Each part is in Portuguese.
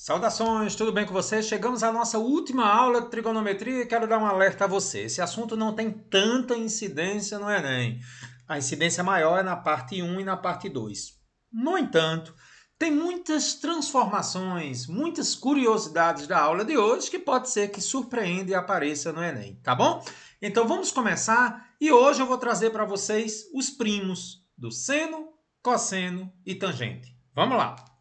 Saudações, tudo bem com você? Chegamos à nossa última aula de trigonometria e quero dar um alerta a você. Esse assunto não tem tanta incidência no Enem. A incidência maior é na parte 1 e na parte 2. No entanto, tem muitas transformações, muitas curiosidades da aula de hoje que pode ser que surpreenda e apareça no Enem, tá bom? Então vamos começar e hoje eu vou trazer para vocês os primos do seno, cosseno e tangente. Vamos lá!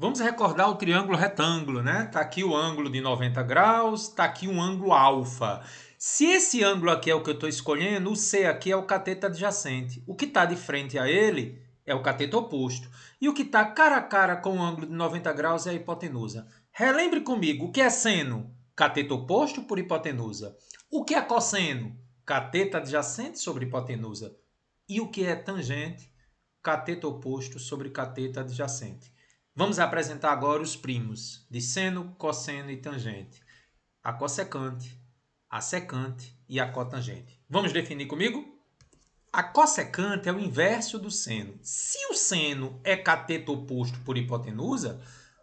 Vamos recordar o triângulo retângulo, né? Tá aqui o ângulo de 90 graus, tá aqui um ângulo alfa. Se esse ângulo aqui é o que eu estou escolhendo, o C aqui é o cateto adjacente. O que está de frente a ele é o cateto oposto. E o que está cara a cara com o ângulo de 90 graus é a hipotenusa. Relembre comigo, o que é seno? Cateto oposto por hipotenusa. O que é cosseno? Cateto adjacente sobre hipotenusa. E o que é tangente? Cateto oposto sobre cateto adjacente. Vamos apresentar agora os primos de seno, cosseno e tangente. A cossecante, a secante e a cotangente. Vamos definir comigo? A cossecante é o inverso do seno. Se o seno é cateto oposto por hipotenusa,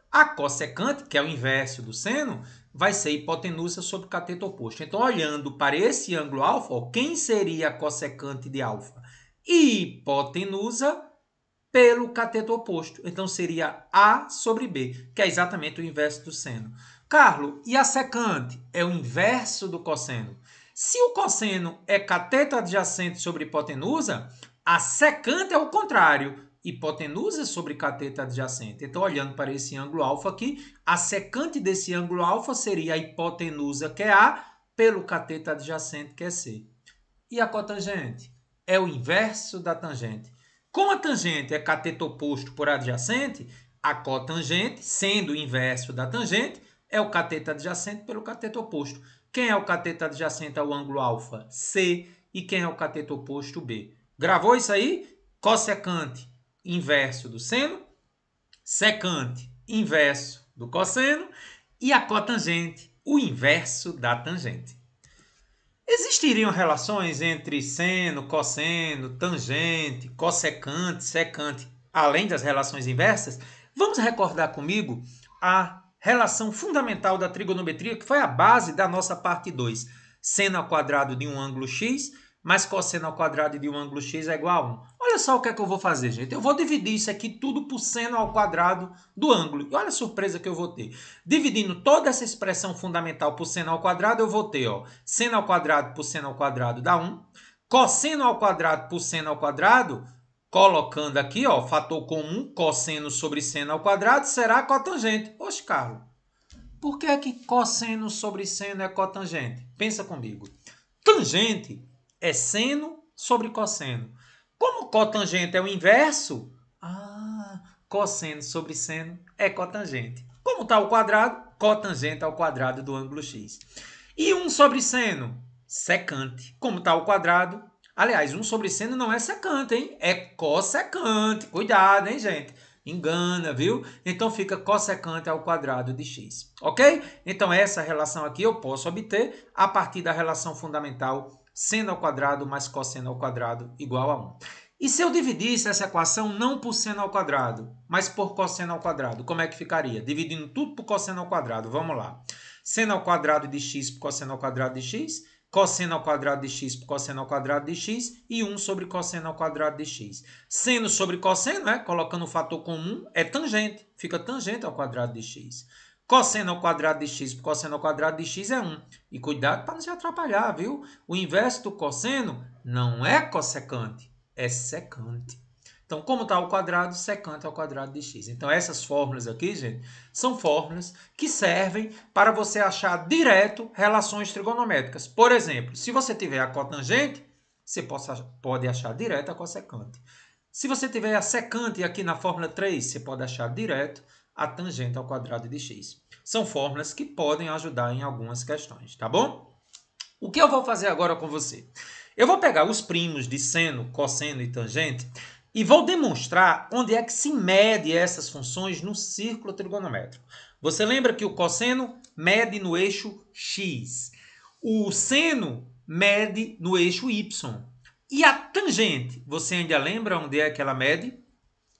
a cossecante, que é o inverso do seno, vai ser hipotenusa sobre cateto oposto. Então, olhando para esse ângulo alfa, quem seria a cossecante de alfa? Hipotenusa pelo cateto oposto. Então seria A sobre B, que é exatamente o inverso do seno. Carlos, e a secante? É o inverso do cosseno. Se o cosseno é cateto adjacente sobre hipotenusa, a secante é o contrário, hipotenusa sobre cateto adjacente. Então, olhando para esse ângulo alfa aqui, a secante desse ângulo alfa seria a hipotenusa, que é A, pelo cateto adjacente, que é C. E a cotangente? É o inverso da tangente. Como a tangente é cateto oposto por adjacente, a cotangente, sendo o inverso da tangente, é o cateto adjacente pelo cateto oposto. Quem é o cateto adjacente ao ângulo alfa? C. E quem é o cateto oposto? B. Gravou isso aí? Cossecante, inverso do seno. Secante, inverso do cosseno. E a cotangente, o inverso da tangente. Existiriam relações entre seno, cosseno, tangente, cossecante, secante, além das relações inversas? Vamos recordar comigo a relação fundamental da trigonometria, que foi a base da nossa parte 2. Seno ao quadrado de um ângulo x mais cosseno ao quadrado de um ângulo x é igual a 1. Olha só o que é que eu vou fazer, gente. Eu vou dividir isso aqui tudo por seno ao quadrado do ângulo. E olha a surpresa que eu vou ter. Dividindo toda essa expressão fundamental por seno ao quadrado, eu vou ter ó, seno ao quadrado por seno ao quadrado dá 1. Cosseno ao quadrado por seno ao quadrado, colocando aqui, ó, fator comum, cosseno sobre seno ao quadrado, será cotangente. Oxe, Carlos, por que é que cosseno sobre seno é cotangente? Pensa comigo. Tangente é seno sobre cosseno. Como cotangente é o inverso, ah, cosseno sobre seno é cotangente. Como está o quadrado? Cotangente ao quadrado do ângulo x. E 1 sobre seno? Secante. Como está o quadrado? Aliás, 1 sobre seno não é secante, hein? É cossecante. Cuidado, hein, gente? Engana, viu? Então fica cossecante ao quadrado de x. Ok? Então essa relação aqui eu posso obter a partir da relação fundamental seno ao quadrado mais cosseno ao quadrado igual a 1. E se eu dividisse essa equação não por seno ao quadrado, mas por cosseno ao quadrado, como é que ficaria? Dividindo tudo por cosseno ao quadrado, vamos lá. Seno ao quadrado de x por cosseno ao quadrado de x, cosseno ao quadrado de x por cosseno ao quadrado de x e 1 sobre cosseno ao quadrado de x. Seno sobre cosseno, né? colocando o fator comum, é tangente, fica tangente ao quadrado de x. Cosseno ao quadrado de x por cosseno ao quadrado de x é 1. E cuidado para não se atrapalhar, viu? O inverso do cosseno não é cossecante, é secante. Então, como está o quadrado, secante ao quadrado de x. Então, essas fórmulas aqui, gente, são fórmulas que servem para você achar direto relações trigonométricas. Por exemplo, se você tiver a cotangente, você pode achar direto a cossecante. Se você tiver a secante aqui na fórmula 3, você pode achar direto a tangente ao quadrado de x. São fórmulas que podem ajudar em algumas questões, tá bom? O que eu vou fazer agora com você? Eu vou pegar os primos de seno, cosseno e tangente e vou demonstrar onde é que se mede essas funções no círculo trigonométrico. Você lembra que o cosseno mede no eixo x, o seno mede no eixo y. E a tangente, você ainda lembra onde é que ela mede?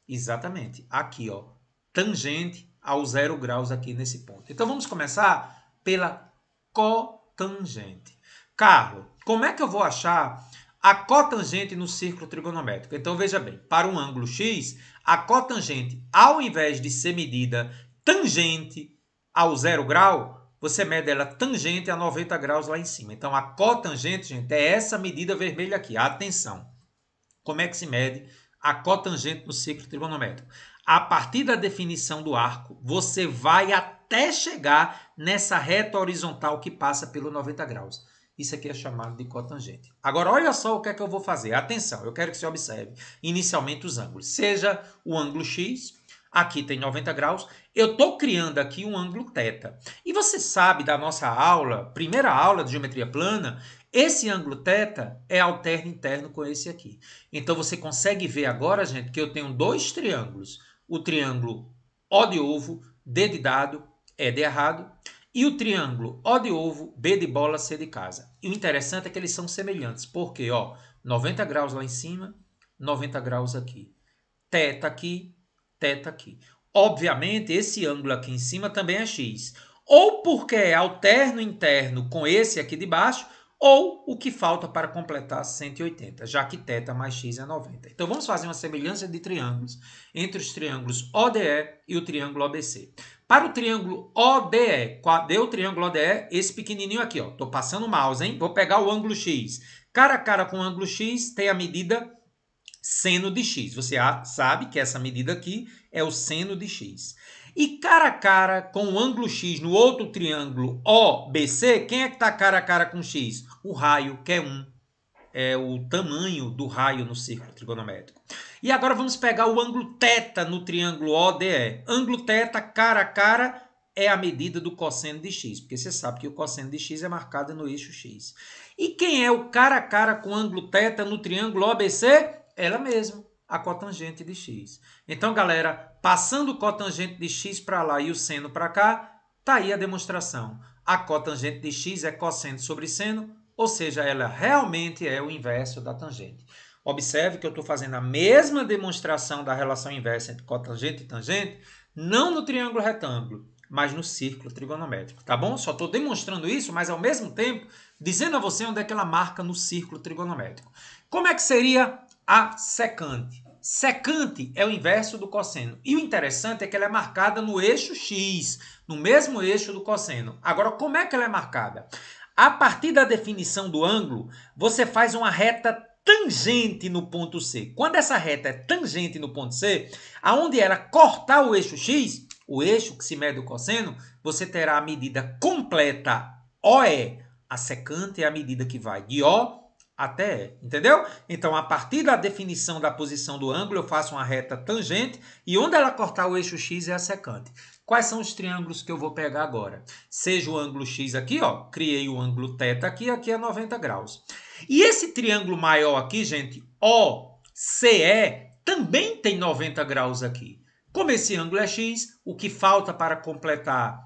Exatamente, aqui, ó, tangente ao zero graus aqui nesse ponto. Então vamos começar pela cotangente. Carlos, como é que eu vou achar a cotangente no círculo trigonométrico? Então veja bem, para um ângulo x, a cotangente, ao invés de ser medida tangente ao zero grau, você mede ela tangente a 90 graus lá em cima. Então, a cotangente, gente, é essa medida vermelha aqui. Atenção! Como é que se mede a cotangente no ciclo trigonométrico? A partir da definição do arco, você vai até chegar nessa reta horizontal que passa pelo 90 graus. Isso aqui é chamado de cotangente. Agora, olha só o que é que eu vou fazer. Atenção, eu quero que você observe inicialmente os ângulos. Seja o ângulo X, aqui tem 90 graus, eu estou criando aqui um ângulo θ. E você sabe da nossa aula, primeira aula de geometria plana, esse ângulo θ é alterno interno com esse aqui. Então você consegue ver agora, gente, que eu tenho dois triângulos. O triângulo O de ovo, D de dado, E de errado, e o triângulo O de ovo, B de bola, C de casa. E o interessante é que eles são semelhantes, porque ó, 90 graus lá em cima, 90 graus aqui. Θ aqui, θ aqui. Obviamente, esse ângulo aqui em cima também é x. Ou porque é alterno interno com esse aqui de baixo, ou o que falta para completar 180, já que θ mais x é 90. Então, vamos fazer uma semelhança de triângulos entre os triângulos ODE e o triângulo OBC. Para o triângulo ODE, cadê o triângulo ODE? Esse pequenininho aqui, ó. Tô passando o mouse, hein? Vou pegar o ângulo x. Cara a cara com o ângulo x, tem a medida seno de x. Você sabe que essa medida aqui é o seno de x. E cara a cara com o ângulo x no outro triângulo OBC, quem é que está cara a cara com x? O raio, que é 1. É o tamanho do raio no círculo trigonométrico. E agora vamos pegar o ângulo θ no triângulo ODE. Ângulo θ cara a cara é a medida do cosseno de x, porque você sabe que o cosseno de x é marcado no eixo x. E quem é o cara a cara com o ângulo θ no triângulo OBC? Ela mesma, a cotangente de x. Então, galera, passando o cotangente de x para lá e o seno para cá, tá aí a demonstração. A cotangente de x é cosseno sobre seno, ou seja, ela realmente é o inverso da tangente. Observe que eu estou fazendo a mesma demonstração da relação inversa entre cotangente e tangente, não no triângulo retângulo, mas no círculo trigonométrico, tá bom? Só estou demonstrando isso, mas ao mesmo tempo dizendo a você onde é que ela marca no círculo trigonométrico. Como é que seria a secante. Secante é o inverso do cosseno. E o interessante é que ela é marcada no eixo x, no mesmo eixo do cosseno. Agora, como é que ela é marcada? A partir da definição do ângulo, você faz uma reta tangente no ponto C. Quando essa reta é tangente no ponto C, aonde ela cortar o eixo x, o eixo que se mede o cosseno, você terá a medida completa OE. A secante é a medida que vai de O até E, entendeu? Então, a partir da definição da posição do ângulo, eu faço uma reta tangente e onde ela cortar o eixo x é a secante. Quais são os triângulos que eu vou pegar agora? Seja o ângulo x aqui, ó, criei o ângulo θ aqui, aqui é 90 graus. E esse triângulo maior aqui, gente, OCE, também tem 90 graus aqui. Como esse ângulo é x, o que falta para completar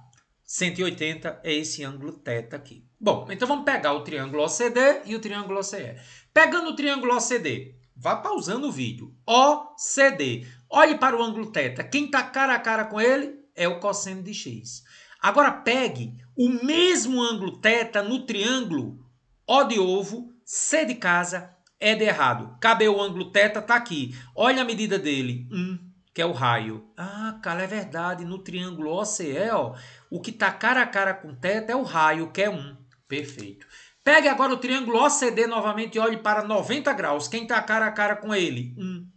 180 é esse ângulo θ aqui. Bom, então vamos pegar o triângulo OCD e o triângulo OCE. Pegando o triângulo OCD, vá pausando o vídeo. OCD. Olhe para o ângulo θ. Quem está cara a cara com ele é o cosseno de x. Agora pegue o mesmo ângulo θ no triângulo O de ovo, C de casa, E de errado. Cabe o ângulo θ? Está aqui. Olha a medida dele. 1 que é o raio. Ah, cara, é verdade. No triângulo OCE, ó, o que está cara a cara com θ é o raio, que é 1. Perfeito. Pegue agora o triângulo OCD novamente e olhe para 90 graus. Quem está cara a cara com ele? 1.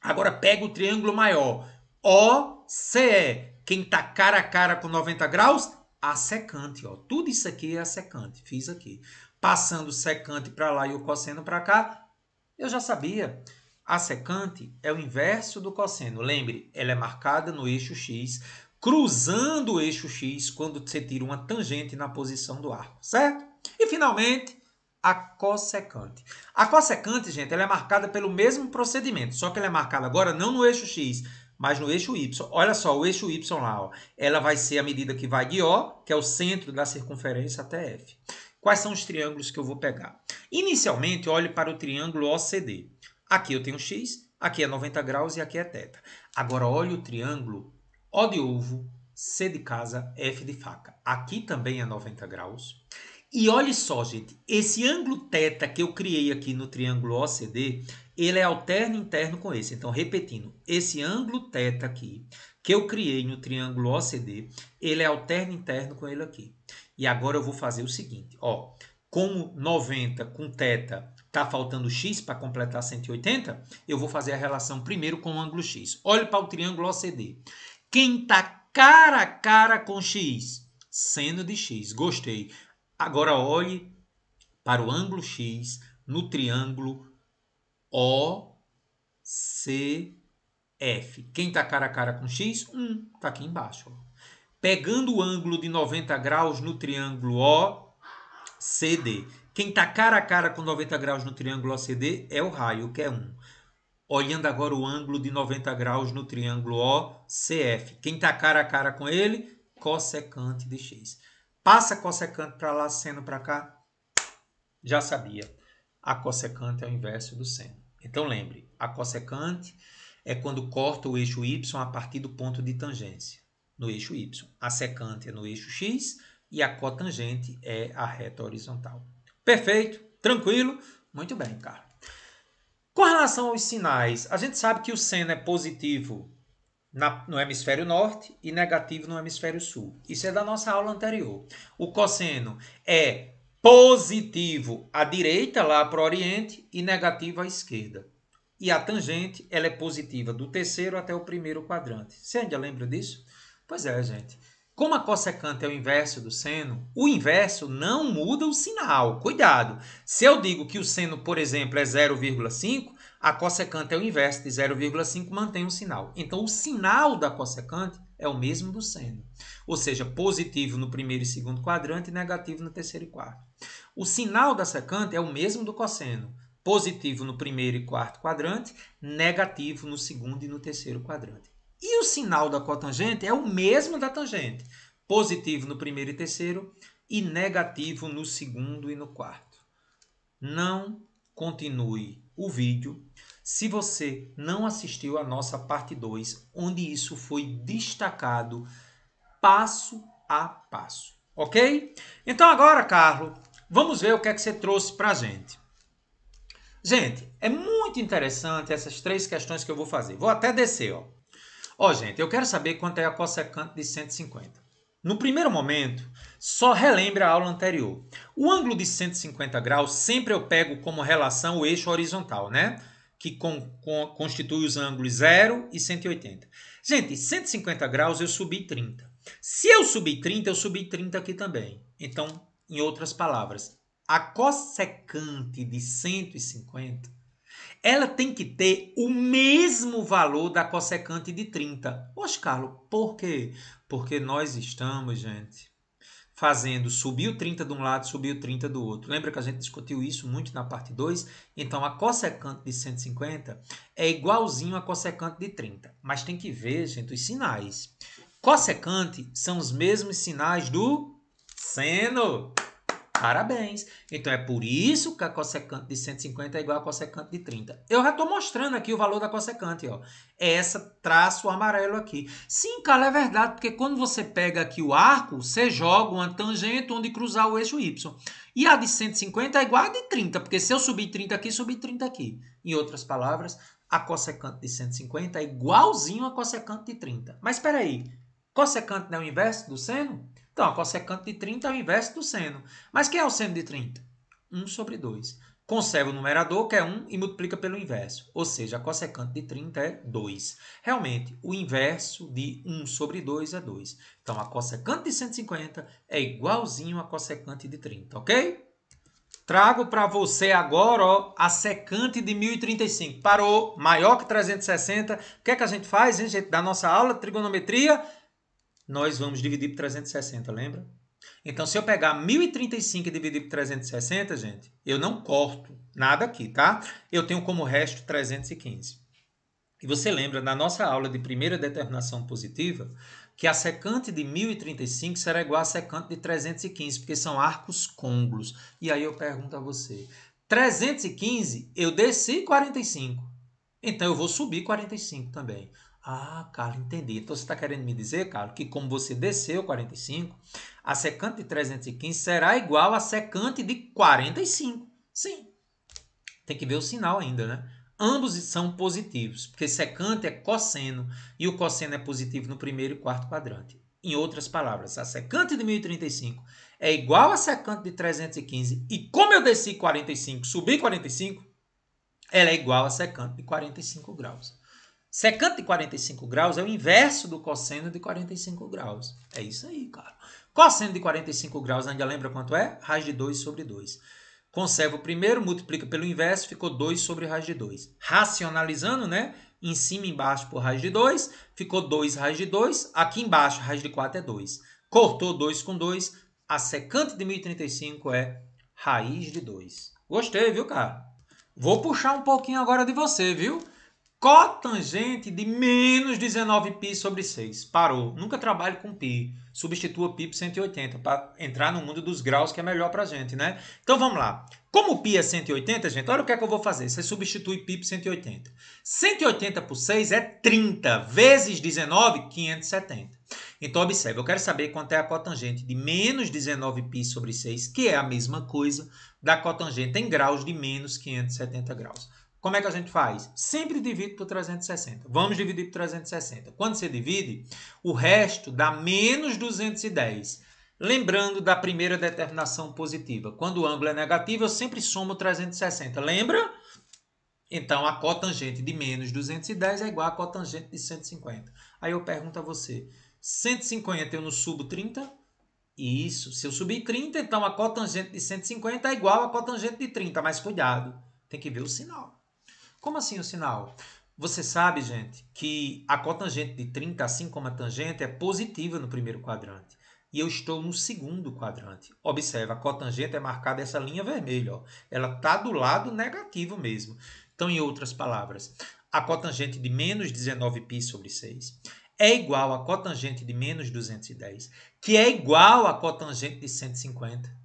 Agora pegue o triângulo maior. OCE. Quem está cara a cara com 90 graus? A secante. Ó. Tudo isso aqui é a secante. Fiz aqui. Passando o secante para lá e o cosseno para cá, eu já sabia. A secante é o inverso do cosseno. Lembre, ela é marcada no eixo x, cruzando o eixo x quando você tira uma tangente na posição do arco, certo? E finalmente, a cossecante. A cossecante, gente, ela é marcada pelo mesmo procedimento, só que ela é marcada agora não no eixo x, mas no eixo y. Olha só, o eixo y lá, ó, ela vai ser a medida que vai de O, que é o centro da circunferência, até F. Quais são os triângulos que eu vou pegar? Inicialmente, olhe para o triângulo OCD. Aqui eu tenho x, aqui é 90 graus e aqui é θ. Agora olhe o triângulo O de ovo, C de casa, F de faca. Aqui também é 90 graus. E olhe só, gente, esse ângulo θ que eu criei aqui no triângulo OCD, ele é alterno interno com esse. Então, repetindo, esse ângulo θ aqui, que eu criei no triângulo OCD, ele é alterno interno com ele aqui. E agora eu vou fazer o seguinte, ó, como 90 com θ está faltando x para completar 180, eu vou fazer a relação primeiro com o ângulo x. Olhe para o triângulo OCD. Quem está cara a cara com x? Seno de x. Gostei. Agora olhe para o ângulo x no triângulo OCF. Quem está cara a cara com x? 1. Está aqui embaixo. Pegando o ângulo de 90 graus no triângulo OCD. Quem está cara a cara com 90 graus no triângulo OCD é o raio, que é 1. Olhando agora o ângulo de 90 graus no triângulo OCF. Quem está cara a cara com ele? Cossecante de x. Passa cossecante para lá, seno para cá. Já sabia. A cossecante é o inverso do seno. Então lembre, a cossecante é quando corta o eixo y a partir do ponto de tangência, no eixo y. A secante é no eixo x e a cotangente é a reta horizontal. Perfeito? Tranquilo? Muito bem, Carlos. Com relação aos sinais, a gente sabe que o seno é positivo na, no hemisfério norte e negativo no hemisfério sul. Isso é da nossa aula anterior. O cosseno é positivo à direita, lá para o oriente, e negativo à esquerda. E a tangente ela é positiva do terceiro até o primeiro quadrante. Você ainda lembra disso? Pois é, gente. Como a cossecante é o inverso do seno, o inverso não muda o sinal. Cuidado! Se eu digo que o seno, por exemplo, é 0,5, a cossecante é o inverso de 0,5, mantém o sinal. Então, o sinal da cossecante é o mesmo do seno. Ou seja, positivo no primeiro e segundo quadrante e negativo no terceiro e quarto. O sinal da secante é o mesmo do cosseno. Positivo no primeiro e quarto quadrante, negativo no segundo e no terceiro quadrante. E o sinal da cotangente é o mesmo da tangente. Positivo no primeiro e terceiro e negativo no segundo e no quarto. Não continue o vídeo se você não assistiu a nossa parte 2, onde isso foi destacado passo a passo. Ok? Então agora, Carlos, vamos ver o que é que você trouxe para a gente. Gente, é muito interessante essas três questões que eu vou fazer. Vou até descer, ó. Ó, gente, eu quero saber quanto é a cossecante de 150. No primeiro momento, só relembre a aula anterior. O ângulo de 150 graus sempre eu pego como relação o eixo horizontal, né? Que com, com, constitui os ângulos 0 e 180. Gente, 150 graus eu subi 30. Se eu subir 30, eu subi 30 aqui também. Então, em outras palavras, a cossecante de 150 ela tem que ter o mesmo valor da cossecante de 30. Poxa, Carlos, por quê? Porque nós estamos, gente, fazendo subir o 30 de um lado, subir o 30 do outro. Lembra que a gente discutiu isso muito na parte 2? Então, a cossecante de 150 é igualzinho a cossecante de 30. Mas tem que ver, gente, os sinais. Cossecante são os mesmos sinais do seno. Parabéns! Então é por isso que a cossecante de 150 é igual a cossecante de 30. Eu já estou mostrando aqui o valor da cossecante. Ó. É essa traço amarelo aqui. Sim, cara, é verdade, porque quando você pega aqui o arco, você joga uma tangente onde cruzar o eixo Y. E a de 150 é igual a de 30, porque se eu subir 30 aqui, subir 30 aqui. Em outras palavras, a cossecante de 150 é igualzinho a cossecante de 30. Mas espera aí, cossecante não é o inverso do seno? Então, a cossecante de 30 é o inverso do seno. Mas quem é o seno de 30? 1 sobre 2. Conserva o numerador, que é 1, e multiplica pelo inverso. Ou seja, a cossecante de 30 é 2. Realmente, o inverso de 1 sobre 2 é 2. Então, a cossecante de 150 é igualzinho à cossecante de 30, ok? Trago para você agora ó, a secante de 1035. Parou, maior que 360. O que é que a gente faz, hein, gente? Da nossa aula de trigonometria, nós vamos dividir por 360, lembra? Então, se eu pegar 1035 e dividir por 360, gente, eu não corto nada aqui, tá? Eu tenho como resto 315. E você lembra na nossa aula de primeira determinação positiva que a secante de 1035 será igual à secante de 315, porque são arcos côngruos. E aí eu pergunto a você, 315 eu desci 45, então eu vou subir 45 também. Ah, Carlos, entendi. Então você está querendo me dizer, Carlos, que como você desceu 45, a secante de 315 será igual a secante de 45. Sim. Tem que ver o sinal ainda, né? Ambos são positivos, porque secante é cosseno e o cosseno é positivo no primeiro e quarto quadrante. Em outras palavras, a secante de 1035 é igual a secante de 315 e como eu desci 45, subi 45, ela é igual a secante de 45 graus. Secante de 45 graus é o inverso do cosseno de 45 graus. É isso aí, cara. Cosseno de 45 graus, ainda lembra quanto é? Raiz de 2 sobre 2. Conserva o primeiro, multiplica pelo inverso, ficou 2 sobre raiz de 2. Racionalizando, né? Em cima e embaixo por raiz de 2, ficou 2 raiz de 2. Aqui embaixo, raiz de 4 é 2. Cortou 2 com 2. A secante de 1035 é raiz de 2. Gostei, viu, cara? Vou puxar um pouquinho agora de você, viu? Cotangente de menos 19π sobre 6. Parou. Nunca trabalhe com π. Substitua π por 180 para entrar no mundo dos graus que é melhor para gente, né? Então vamos lá. Como π é 180, gente, olha o que é que eu vou fazer. Você substitui π por 180. 180 por 6 é 30 vezes 19, 570. Então observe, eu quero saber quanto é a cotangente de menos 19π sobre 6, que é a mesma coisa da cotangente em graus de menos 570 graus. Como é que a gente faz? Sempre divide por 360. Vamos dividir por 360. Quando você divide, o resto dá menos 210. Lembrando da primeira determinação positiva. Quando o ângulo é negativo, eu sempre somo 360. Lembra? Então, a cotangente de menos 210 é igual a cotangente de 150. Aí eu pergunto a você, 150 eu não subo 30? Isso. Se eu subir 30, então a cotangente de 150 é igual a cotangente de 30. Mas cuidado, tem que ver o sinal. Como assim o sinal? Você sabe, gente, que a cotangente de 30, assim como a tangente, é positiva no primeiro quadrante. E eu estou no segundo quadrante. Observe, a cotangente é marcada essa linha vermelha. Ó. Ela está do lado negativo mesmo. Então, em outras palavras, a cotangente de menos 19π sobre 6 é igual à cotangente de menos 210, que é igual à cotangente de 150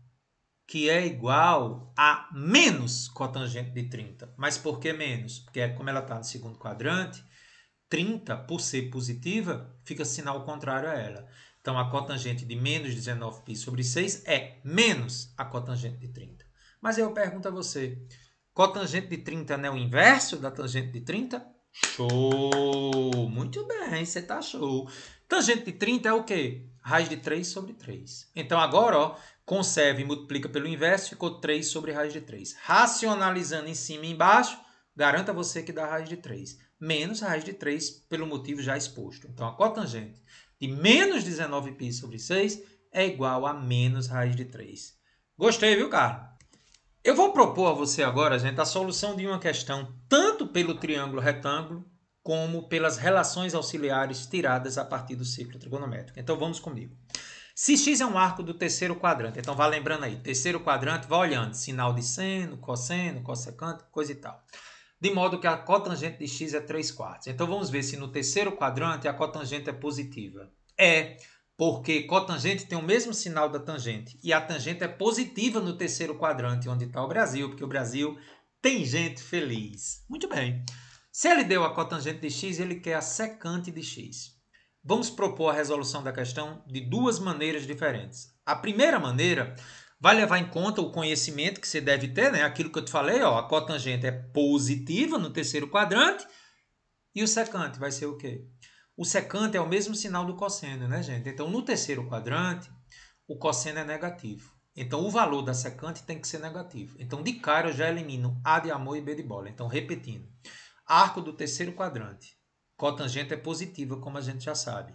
que é igual a menos cotangente de 30. Mas por que menos? Porque é como ela está no segundo quadrante, 30, por ser positiva, fica sinal contrário a ela. Então, a cotangente de menos 19π sobre 6 é menos a cotangente de 30. Mas eu pergunto a você, cotangente de 30 não é o inverso da tangente de 30? Show! Muito bem, você está show. Tangente de 30 é o quê? Raiz de 3 sobre 3. Então, agora, ó, Conserva e multiplica pelo inverso, ficou 3 sobre raiz de 3. Racionalizando em cima e embaixo, garanta você que dá raiz de 3. Menos raiz de 3 pelo motivo já exposto. Então, a cotangente de menos 19π sobre 6 é igual a menos raiz de 3. Gostei, viu, cara? Eu vou propor a você agora, gente, a solução de uma questão tanto pelo triângulo retângulo como pelas relações auxiliares tiradas a partir do ciclo trigonométrico. Então, vamos comigo. Se x é um arco do terceiro quadrante, então vá lembrando aí, terceiro quadrante, vá olhando, sinal de seno, cosseno, cossecante, coisa e tal. De modo que a cotangente de x é 3 quartos. Então vamos ver se no terceiro quadrante a cotangente é positiva. É, porque cotangente tem o mesmo sinal da tangente. E a tangente é positiva no terceiro quadrante, onde está o Brasil, porque o Brasil tem gente feliz. Muito bem. Se ele deu a cotangente de x, ele quer a secante de x. Vamos propor a resolução da questão de duas maneiras diferentes. A primeira maneira vai levar em conta o conhecimento que você deve ter, né? Aquilo que eu te falei, ó, a cotangente é positiva no terceiro quadrante e o secante vai ser o quê? O secante é o mesmo sinal do cosseno, né, gente? Então, no terceiro quadrante, o cosseno é negativo. Então, o valor da secante tem que ser negativo. Então, de cara, eu já elimino A de amor e B de bola. Então, repetindo. Arco do terceiro quadrante Cotangente é positiva, como a gente já sabe.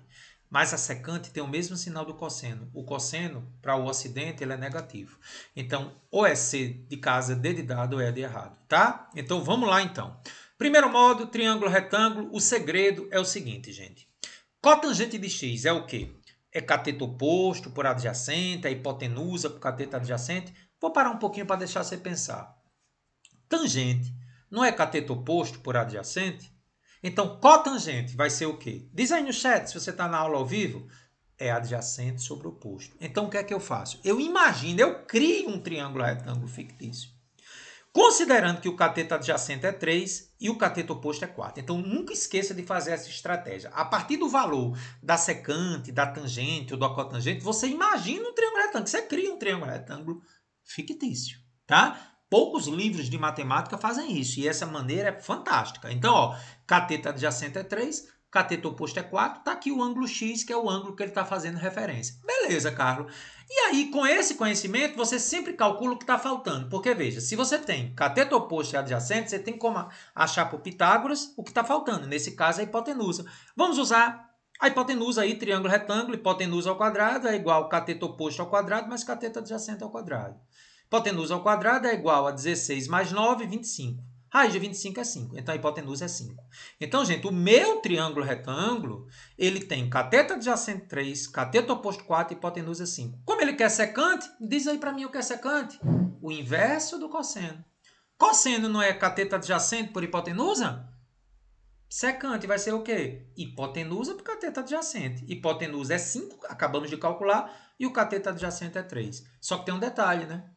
Mas a secante tem o mesmo sinal do cosseno. O cosseno, para o ocidente, ele é negativo. Então, ou é C de casa, D de dado, ou é de errado, tá? Então, vamos lá, então. Primeiro modo, triângulo retângulo. O segredo é o seguinte, gente. Cotangente de x é o quê? É cateto oposto por adjacente, é hipotenusa por cateto adjacente. Vou parar um pouquinho para deixar você pensar. Tangente não é cateto oposto por adjacente? Então, cotangente vai ser o quê? Diz aí no chat, se você está na aula ao vivo, é adjacente sobre o oposto. Então, o que é que eu faço? Eu imagino, eu crio um triângulo retângulo fictício. considerando que o cateto adjacente é 3 e o cateto oposto é 4. Então, nunca esqueça de fazer essa estratégia. A partir do valor da secante, da tangente ou da cotangente, você imagina um triângulo retângulo. Você cria um triângulo retângulo fictício, tá? Poucos livros de matemática fazem isso e essa maneira é fantástica. Então, ó, cateto adjacente é 3, cateto oposto é 4, tá aqui o ângulo x, que é o ângulo que ele está fazendo referência. Beleza, Carlos. E aí, com esse conhecimento, você sempre calcula o que está faltando. Porque, veja, se você tem cateto oposto e adjacente, você tem como achar por Pitágoras o que está faltando. Nesse caso, a hipotenusa. Vamos usar a hipotenusa aí, triângulo retângulo, hipotenusa ao quadrado é igual cateto oposto ao quadrado, mais cateto adjacente ao quadrado. Hipotenusa ao quadrado é igual a 16 mais 9, 25. Raiz de 25 é 5, então a hipotenusa é 5. Então, gente, o meu triângulo retângulo, ele tem cateto adjacente 3, cateto oposto 4 e hipotenusa 5. Como ele quer secante, diz aí para mim o que é secante. O inverso do cosseno. Cosseno não é cateto adjacente por hipotenusa? Secante vai ser o quê? Hipotenusa por cateto adjacente. Hipotenusa é 5, acabamos de calcular, e o cateto adjacente é 3. Só que tem um detalhe, né?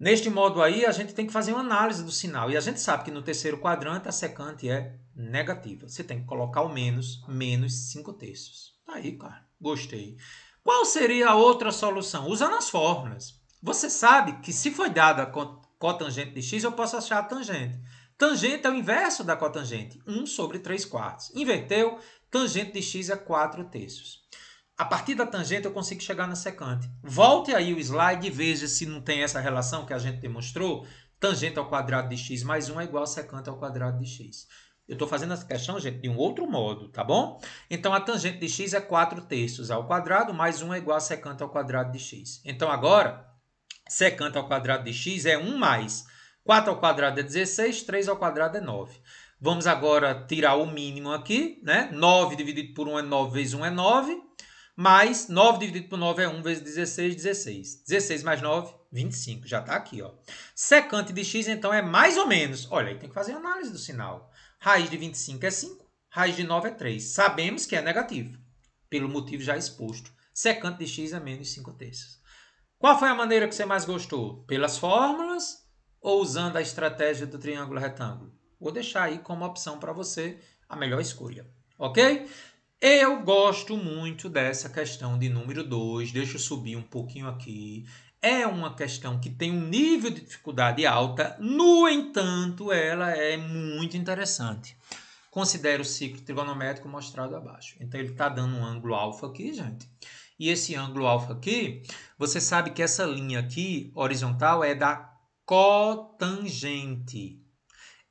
Neste modo aí, a gente tem que fazer uma análise do sinal. E a gente sabe que no terceiro quadrante a secante é negativa. Você tem que colocar o menos, menos 5 terços. Tá aí, cara. Gostei. Qual seria a outra solução? Usando as fórmulas. Você sabe que se foi dada a cotangente de x, eu posso achar a tangente. Tangente é o inverso da cotangente, 1 sobre 3 quartos. Inverteu, tangente de x é 4 terços. A partir da tangente eu consigo chegar na secante. Volte aí o slide e veja se não tem essa relação que a gente demonstrou. Tangente ao quadrado de x mais 1 é igual a secante ao quadrado de x. Eu estou fazendo essa questão, gente, de um outro modo, tá bom? Então, a tangente de x é 4 terços ao quadrado, mais 1 é igual a secante ao quadrado de x. Então, agora, secante ao quadrado de x é 1 mais 4 ao quadrado é 16, 3 ao quadrado é 9. Vamos agora tirar o mínimo aqui, né? 9 dividido por 1 é 9 vezes 1 é 9 mais 9 dividido por 9 é 1 vezes 16, 16. 16 mais 9, 25. Já está aqui. Ó. Secante de x, então, é mais ou menos. Olha, aí tem que fazer análise do sinal. Raiz de 25 é 5, raiz de 9 é 3. Sabemos que é negativo, pelo motivo já exposto. Secante de x é menos 5 terços. Qual foi a maneira que você mais gostou? Pelas fórmulas ou usando a estratégia do triângulo retângulo? Vou deixar aí como opção para você a melhor escolha. Ok? Eu gosto muito dessa questão de número 2. Deixa eu subir um pouquinho aqui. É uma questão que tem um nível de dificuldade alta, no entanto, ela é muito interessante. Considere o ciclo trigonométrico mostrado abaixo. Então, ele está dando um ângulo alfa aqui, gente. E esse ângulo alfa aqui, você sabe que essa linha aqui, horizontal, é da cotangente.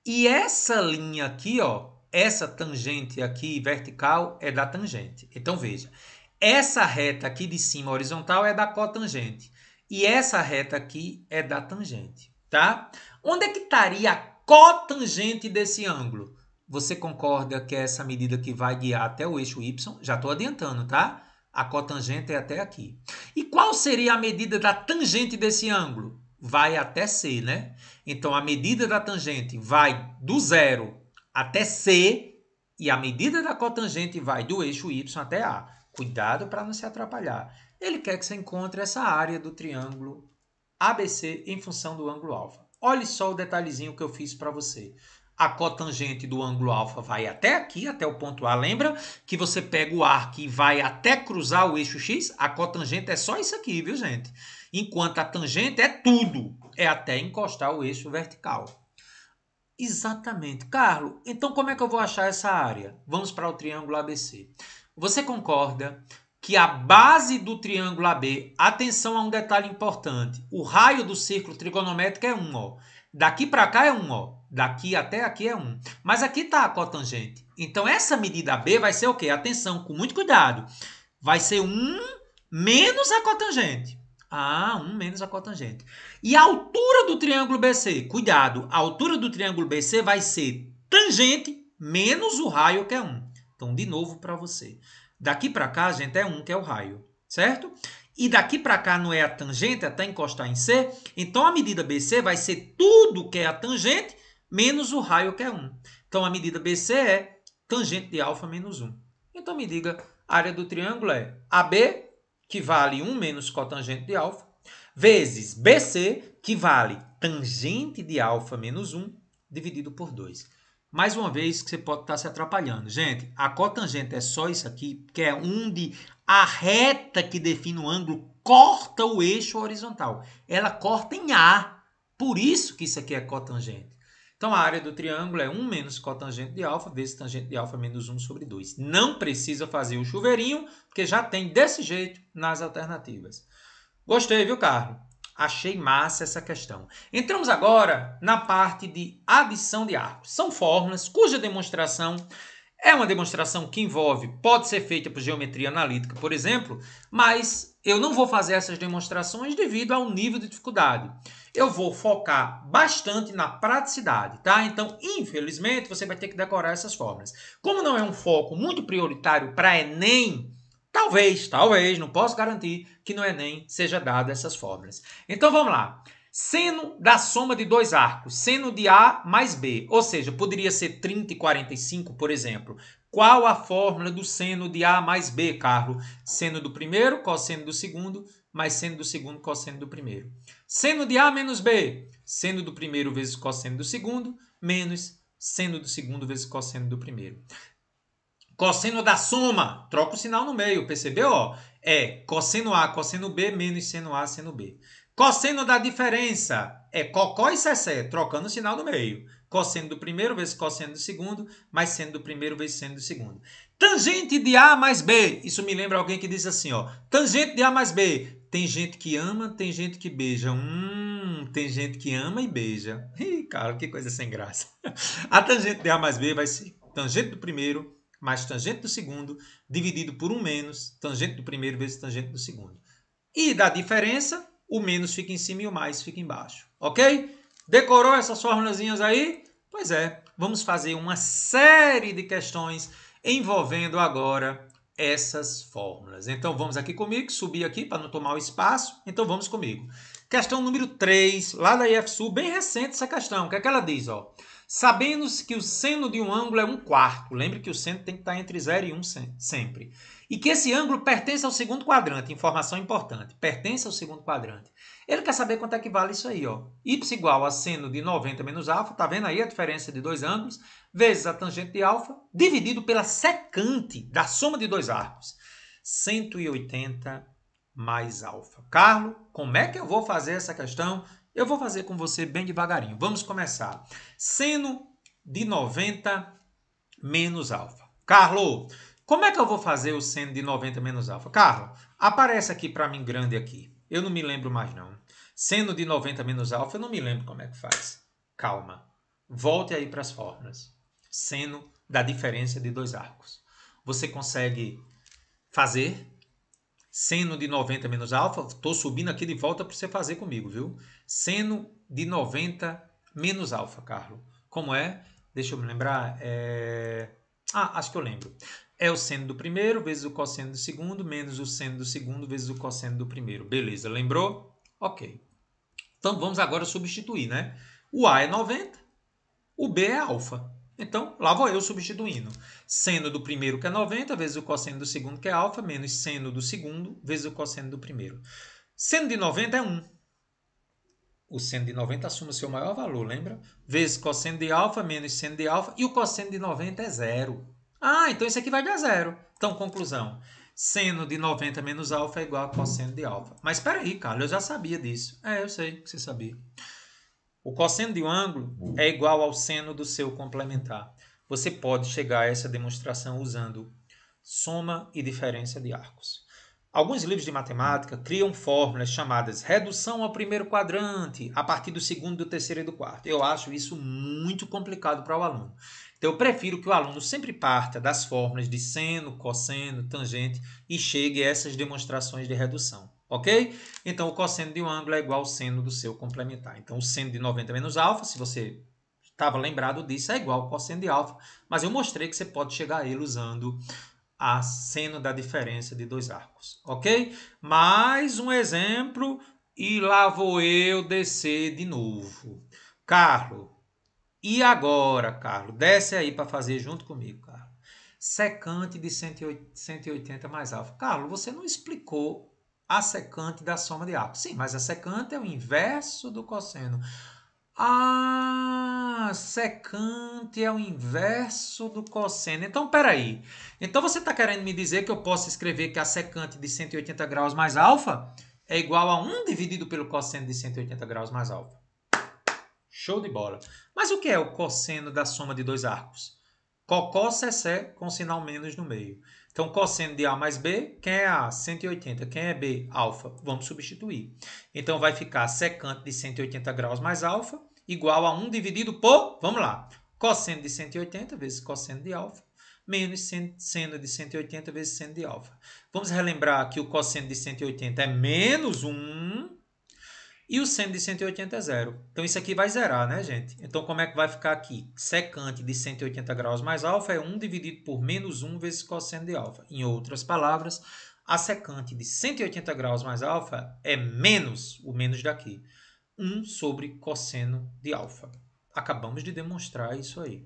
E essa linha aqui, ó, essa tangente aqui vertical é da tangente. Então veja, essa reta aqui de cima horizontal é da cotangente e essa reta aqui é da tangente, tá? Onde é que estaria a cotangente desse ângulo? Você concorda que é essa medida que vai guiar até o eixo y? Já estou adiantando, tá? A cotangente é até aqui. E qual seria a medida da tangente desse ângulo? Vai até C, né? Então, a medida da tangente vai do zero até C e a medida da cotangente vai do eixo Y até A. Cuidado para não se atrapalhar. Ele quer que você encontre essa área do triângulo ABC em função do ângulo alfa. Olhe só o detalhezinho que eu fiz para você. A cotangente do ângulo alfa vai até aqui, até o ponto A. Lembra que você pega o arco e vai até cruzar o eixo X? A cotangente é só isso aqui, viu, gente? Enquanto a tangente é tudo. É até encostar o eixo vertical. Exatamente. Carlos, então como é que eu vou achar essa área? Vamos para o triângulo ABC. Você concorda que a base do triângulo AB, atenção a um detalhe importante, o raio do círculo trigonométrico é 1, ó. Daqui para cá é 1, ó. Daqui até aqui é 1. Mas aqui está a cotangente. Então essa medida B vai ser o quê? Atenção, com muito cuidado. Vai ser 1 menos a cotangente. Ah, 1 menos a cotangente. E a altura do triângulo BC? Cuidado, a altura do triângulo BC vai ser tangente menos o raio, que é 1. Então, de novo para você. Daqui para cá, gente, é 1, que é o raio, certo? E daqui para cá não é a tangente, até encostar em C. Então, a medida BC vai ser tudo que é a tangente menos o raio, que é 1. Então, a medida BC é tangente de alfa menos 1. Então, me diga, a área do triângulo é AB que vale 1 menos cotangente de alfa, vezes BC, que vale tangente de alfa menos 1, dividido por 2. Mais uma vez que você pode estar se atrapalhando. Gente, a cotangente é só isso aqui, que é onde a reta que define o ângulo corta o eixo horizontal. Ela corta em A. Por isso que isso aqui é cotangente. Então, a área do triângulo é 1 menos cotangente de alfa vezes tangente de alfa menos 1 sobre 2. Não precisa fazer o chuveirinho, porque já tem desse jeito nas alternativas. Gostei, viu, Carlos? Achei massa essa questão. Entramos agora na parte de adição de arcos. São fórmulas cuja demonstração é uma demonstração que envolve, pode ser feita por geometria analítica, por exemplo, mas eu não vou fazer essas demonstrações devido ao nível de dificuldade. Eu vou focar bastante na praticidade, tá? Então, infelizmente, você vai ter que decorar essas fórmulas. Como não é um foco muito prioritário para Enem, talvez, talvez, não posso garantir que no Enem seja dado essas fórmulas. Então, vamos lá. Seno da soma de dois arcos, seno de A mais B, ou seja, poderia ser 30 e 45, por exemplo. Qual a fórmula do seno de A mais B, Carlos? Seno do primeiro, cosseno do segundo, mais seno do segundo, cosseno do primeiro. Seno de A menos B, seno do primeiro vezes cosseno do segundo, menos seno do segundo vezes cosseno do primeiro. Cosseno da soma, troca o sinal no meio, percebeu? É cosseno A, cosseno B, menos seno A, seno B. Cosseno da diferença é cocó e cessé, trocando o sinal no meio. Cosseno do primeiro vezes cosseno do segundo, mais seno do primeiro vezes seno do segundo. Tangente de A mais B. Isso me lembra alguém que diz assim, ó. Tangente de A mais B. Tem gente que ama, tem gente que beija. Hum, tem gente que ama e beija. Ih, cara, que coisa sem graça. A tangente de A mais B vai ser tangente do primeiro mais tangente do segundo, dividido por 1 menos tangente do primeiro vezes tangente do segundo. E da diferença, o menos fica em cima e o mais fica embaixo. Ok? Decorou essas formulazinhas aí? Pois é, vamos fazer uma série de questões envolvendo agora essas fórmulas. Então vamos aqui comigo, subir aqui para não tomar o espaço. Então vamos comigo. Questão número 3, lá da IFSU, bem recente essa questão. O que é que ela diz? Ó? Sabendo que o seno de um ângulo é um quarto, lembre que o seno tem que estar entre 0 e 1 um sempre. E que esse ângulo pertence ao segundo quadrante, informação importante, pertence ao segundo quadrante. Ele quer saber quanto é que vale isso aí, ó. y igual a seno de 90 menos alfa, tá vendo aí a diferença de dois ângulos, vezes a tangente de alfa, dividido pela secante da soma de dois arcos. 180 mais alfa. Carlos, como é que eu vou fazer essa questão? Eu vou fazer com você bem devagarinho. Vamos começar. Seno de 90 menos alfa. Carlos, como é que eu vou fazer o seno de 90 menos alfa? Carlos, aparece aqui para mim grande aqui. Eu não me lembro mais não. Seno de 90 menos alfa, eu não me lembro como é que faz. Calma. Volte aí para as fórmulas. Seno da diferença de dois arcos. Você consegue fazer Seno de 90 menos alfa, estou subindo aqui de volta para você fazer comigo, viu? Seno de 90 menos alfa, Carlos. Como é? Deixa eu me lembrar. É... Ah, acho que eu lembro. É o seno do primeiro vezes o cosseno do segundo, menos o seno do segundo vezes o cosseno do primeiro. Beleza, lembrou? Ok. Então vamos agora substituir, né? O A é 90, o B é alfa. Então, lá vou eu substituindo. Seno do primeiro, que é 90, vezes o cosseno do segundo, que é alfa, menos seno do segundo, vezes o cosseno do primeiro. Seno de 90 é 1. O seno de 90 assume o seu maior valor, lembra? Vezes cosseno de alfa, menos seno de alfa, e o cosseno de 90 é zero. Ah, então isso aqui vai dar zero. Então, conclusão. Seno de 90 menos alfa é igual a cosseno de alfa. Mas espera aí, Carlos, eu já sabia disso. É, eu sei que você sabia. O cosseno de um ângulo é igual ao seno do seu complementar. Você pode chegar a essa demonstração usando soma e diferença de arcos. Alguns livros de matemática criam fórmulas chamadas redução ao primeiro quadrante a partir do segundo, do terceiro e do quarto. Eu acho isso muito complicado para o aluno. Então, eu prefiro que o aluno sempre parta das fórmulas de seno, cosseno, tangente e chegue a essas demonstrações de redução ok? Então, o cosseno de um ângulo é igual ao seno do seu complementar. Então, o seno de 90 menos alfa, se você estava lembrado disso, é igual ao cosseno de alfa, mas eu mostrei que você pode chegar a ele usando a seno da diferença de dois arcos, ok? Mais um exemplo e lá vou eu descer de novo. Carlos, e agora, Carlos? Desce aí para fazer junto comigo, Carlos. Secante de 180 mais alfa. Carlos, você não explicou a secante da soma de arcos. Sim, mas a secante é o inverso do cosseno. Ah, secante é o inverso do cosseno. Então, peraí. Então, você está querendo me dizer que eu posso escrever que a secante de 180 graus mais alfa é igual a 1 dividido pelo cosseno de 180 graus mais alfa. Show de bola. Mas o que é o cosseno da soma de dois arcos? Cocó, Cessé com sinal menos no meio. Então, cosseno de A mais B, quem é A? 180. Quem é B? Alfa. Vamos substituir. Então, vai ficar secante de 180 graus mais alfa igual a 1 dividido por, vamos lá, cosseno de 180 vezes cosseno de alfa, menos seno de 180 vezes seno de alfa. Vamos relembrar que o cosseno de 180 é menos 1 e o seno de 180 é zero. Então, isso aqui vai zerar, né, gente? Então, como é que vai ficar aqui? Secante de 180 graus mais alfa é 1 dividido por menos 1 vezes cosseno de alfa. Em outras palavras, a secante de 180 graus mais alfa é menos, o menos daqui, 1 sobre cosseno de alfa. Acabamos de demonstrar isso aí.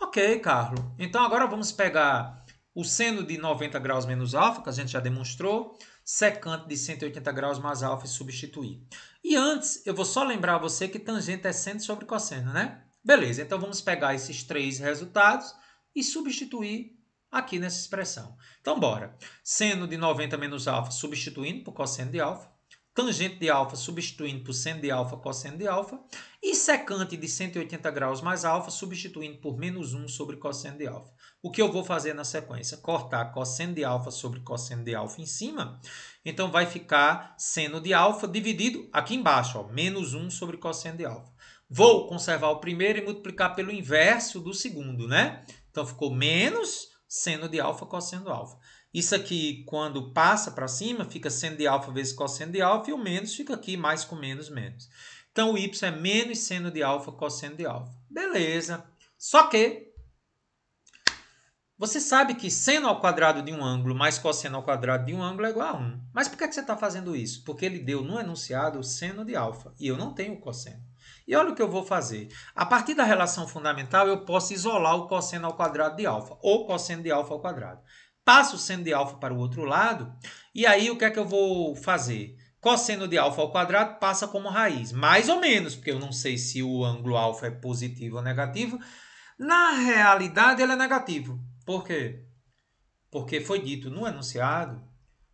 Ok, Carlos. Então, agora vamos pegar o seno de 90 graus menos alfa, que a gente já demonstrou, secante de 180 graus mais alfa e substituir. E antes, eu vou só lembrar você que tangente é seno sobre cosseno, né? Beleza, então vamos pegar esses três resultados e substituir aqui nessa expressão. Então, bora. Seno de 90 menos alfa substituindo por cosseno de alfa. Tangente de alfa substituindo por seno de alfa, cosseno de alfa. E secante de 180 graus mais alfa substituindo por menos 1 sobre cosseno de alfa. O que eu vou fazer na sequência? Cortar cosseno de alfa sobre cosseno de alfa em cima. Então, vai ficar seno de alfa dividido aqui embaixo, ó, menos 1 sobre cosseno de alfa. Vou conservar o primeiro e multiplicar pelo inverso do segundo, né? Então, ficou menos seno de alfa cosseno de alfa. Isso aqui, quando passa para cima, fica seno de alfa vezes cosseno de alfa e o menos fica aqui mais com menos, menos. Então, o y é menos seno de alfa cosseno de alfa. Beleza. Só que você sabe que seno ao quadrado de um ângulo mais cosseno ao quadrado de um ângulo é igual a 1. Mas por que, você está fazendo isso? Porque ele deu no enunciado o seno de alfa e eu não tenho cosseno. E olha o que eu vou fazer. A partir da relação fundamental, eu posso isolar o cosseno ao quadrado de alfa, ou cosseno de alfa ao quadrado. Passo o seno de alfa para o outro lado, e aí o que é que eu vou fazer? Cosseno de alfa ao quadrado passa como raiz, mais ou menos, porque eu não sei se o ângulo alfa é positivo ou negativo. Na realidade, ele é negativo. Por quê? Porque foi dito no enunciado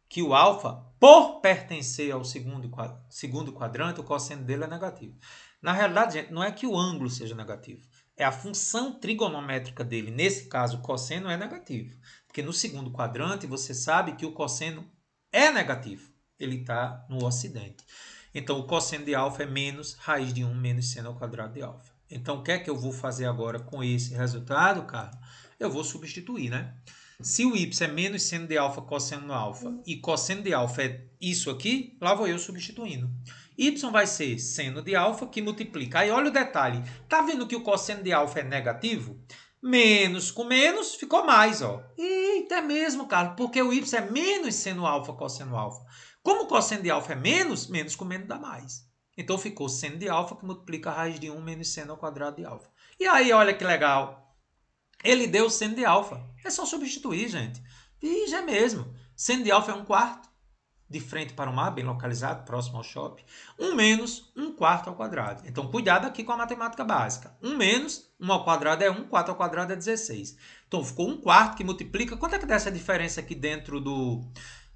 que o alfa, por pertencer ao segundo, segundo quadrante, o cosseno dele é negativo. Na realidade, gente, não é que o ângulo seja negativo, é a função trigonométrica dele. Nesse caso, o cosseno é negativo. Porque no segundo quadrante, você sabe que o cosseno é negativo. Ele está no ocidente. Então, o cosseno de alfa é menos raiz de 1 menos seno ao quadrado de alfa. Então, o que é que eu vou fazer agora com esse resultado, Carlos? eu vou substituir, né? Se o y é menos seno de alfa cosseno alfa e cosseno de alfa é isso aqui, lá vou eu substituindo. y vai ser seno de alfa que multiplica. Aí olha o detalhe. Tá vendo que o cosseno de alfa é negativo? Menos com menos ficou mais, ó. Eita, é mesmo, cara, porque o y é menos seno alfa cosseno alfa. Como o cosseno de alfa é menos, menos com menos dá mais. Então ficou seno de alfa que multiplica a raiz de 1 menos seno ao quadrado de alfa. E aí, olha que legal. Ele deu seno de alfa. É só substituir, gente. E já é mesmo. Seno de alfa é um quarto. De frente para o mar, bem localizado, próximo ao shopping. 1 menos 1 quarto ao quadrado. Então, cuidado aqui com a matemática básica. 1 menos 1 ao quadrado é 1, 4 ao quadrado é 16. Então, ficou 1 quarto que multiplica. Quanto é que dá essa diferença aqui dentro do,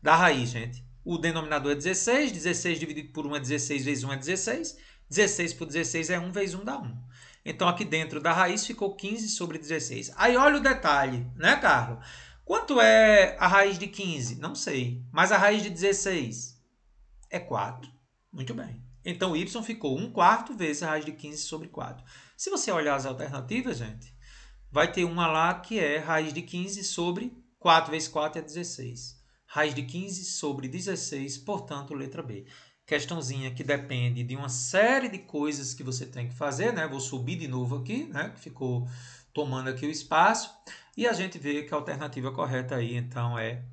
da raiz, gente? O denominador é 16. 16 dividido por 1 é 16 vezes 1 é 16. 16 por 16 é 1 vezes 1 dá 1. Então, aqui dentro da raiz ficou 15 sobre 16. Aí, olha o detalhe, né, Carlos? Quanto é a raiz de 15? Não sei. Mas a raiz de 16 é 4. Muito bem. Então, y ficou 1 quarto vezes a raiz de 15 sobre 4. Se você olhar as alternativas, gente, vai ter uma lá que é raiz de 15 sobre 4 vezes 4 é 16. Raiz de 15 sobre 16, portanto, letra B questãozinha que depende de uma série de coisas que você tem que fazer, né? Vou subir de novo aqui, né? Que ficou tomando aqui o espaço. E a gente vê que a alternativa correta aí, então, é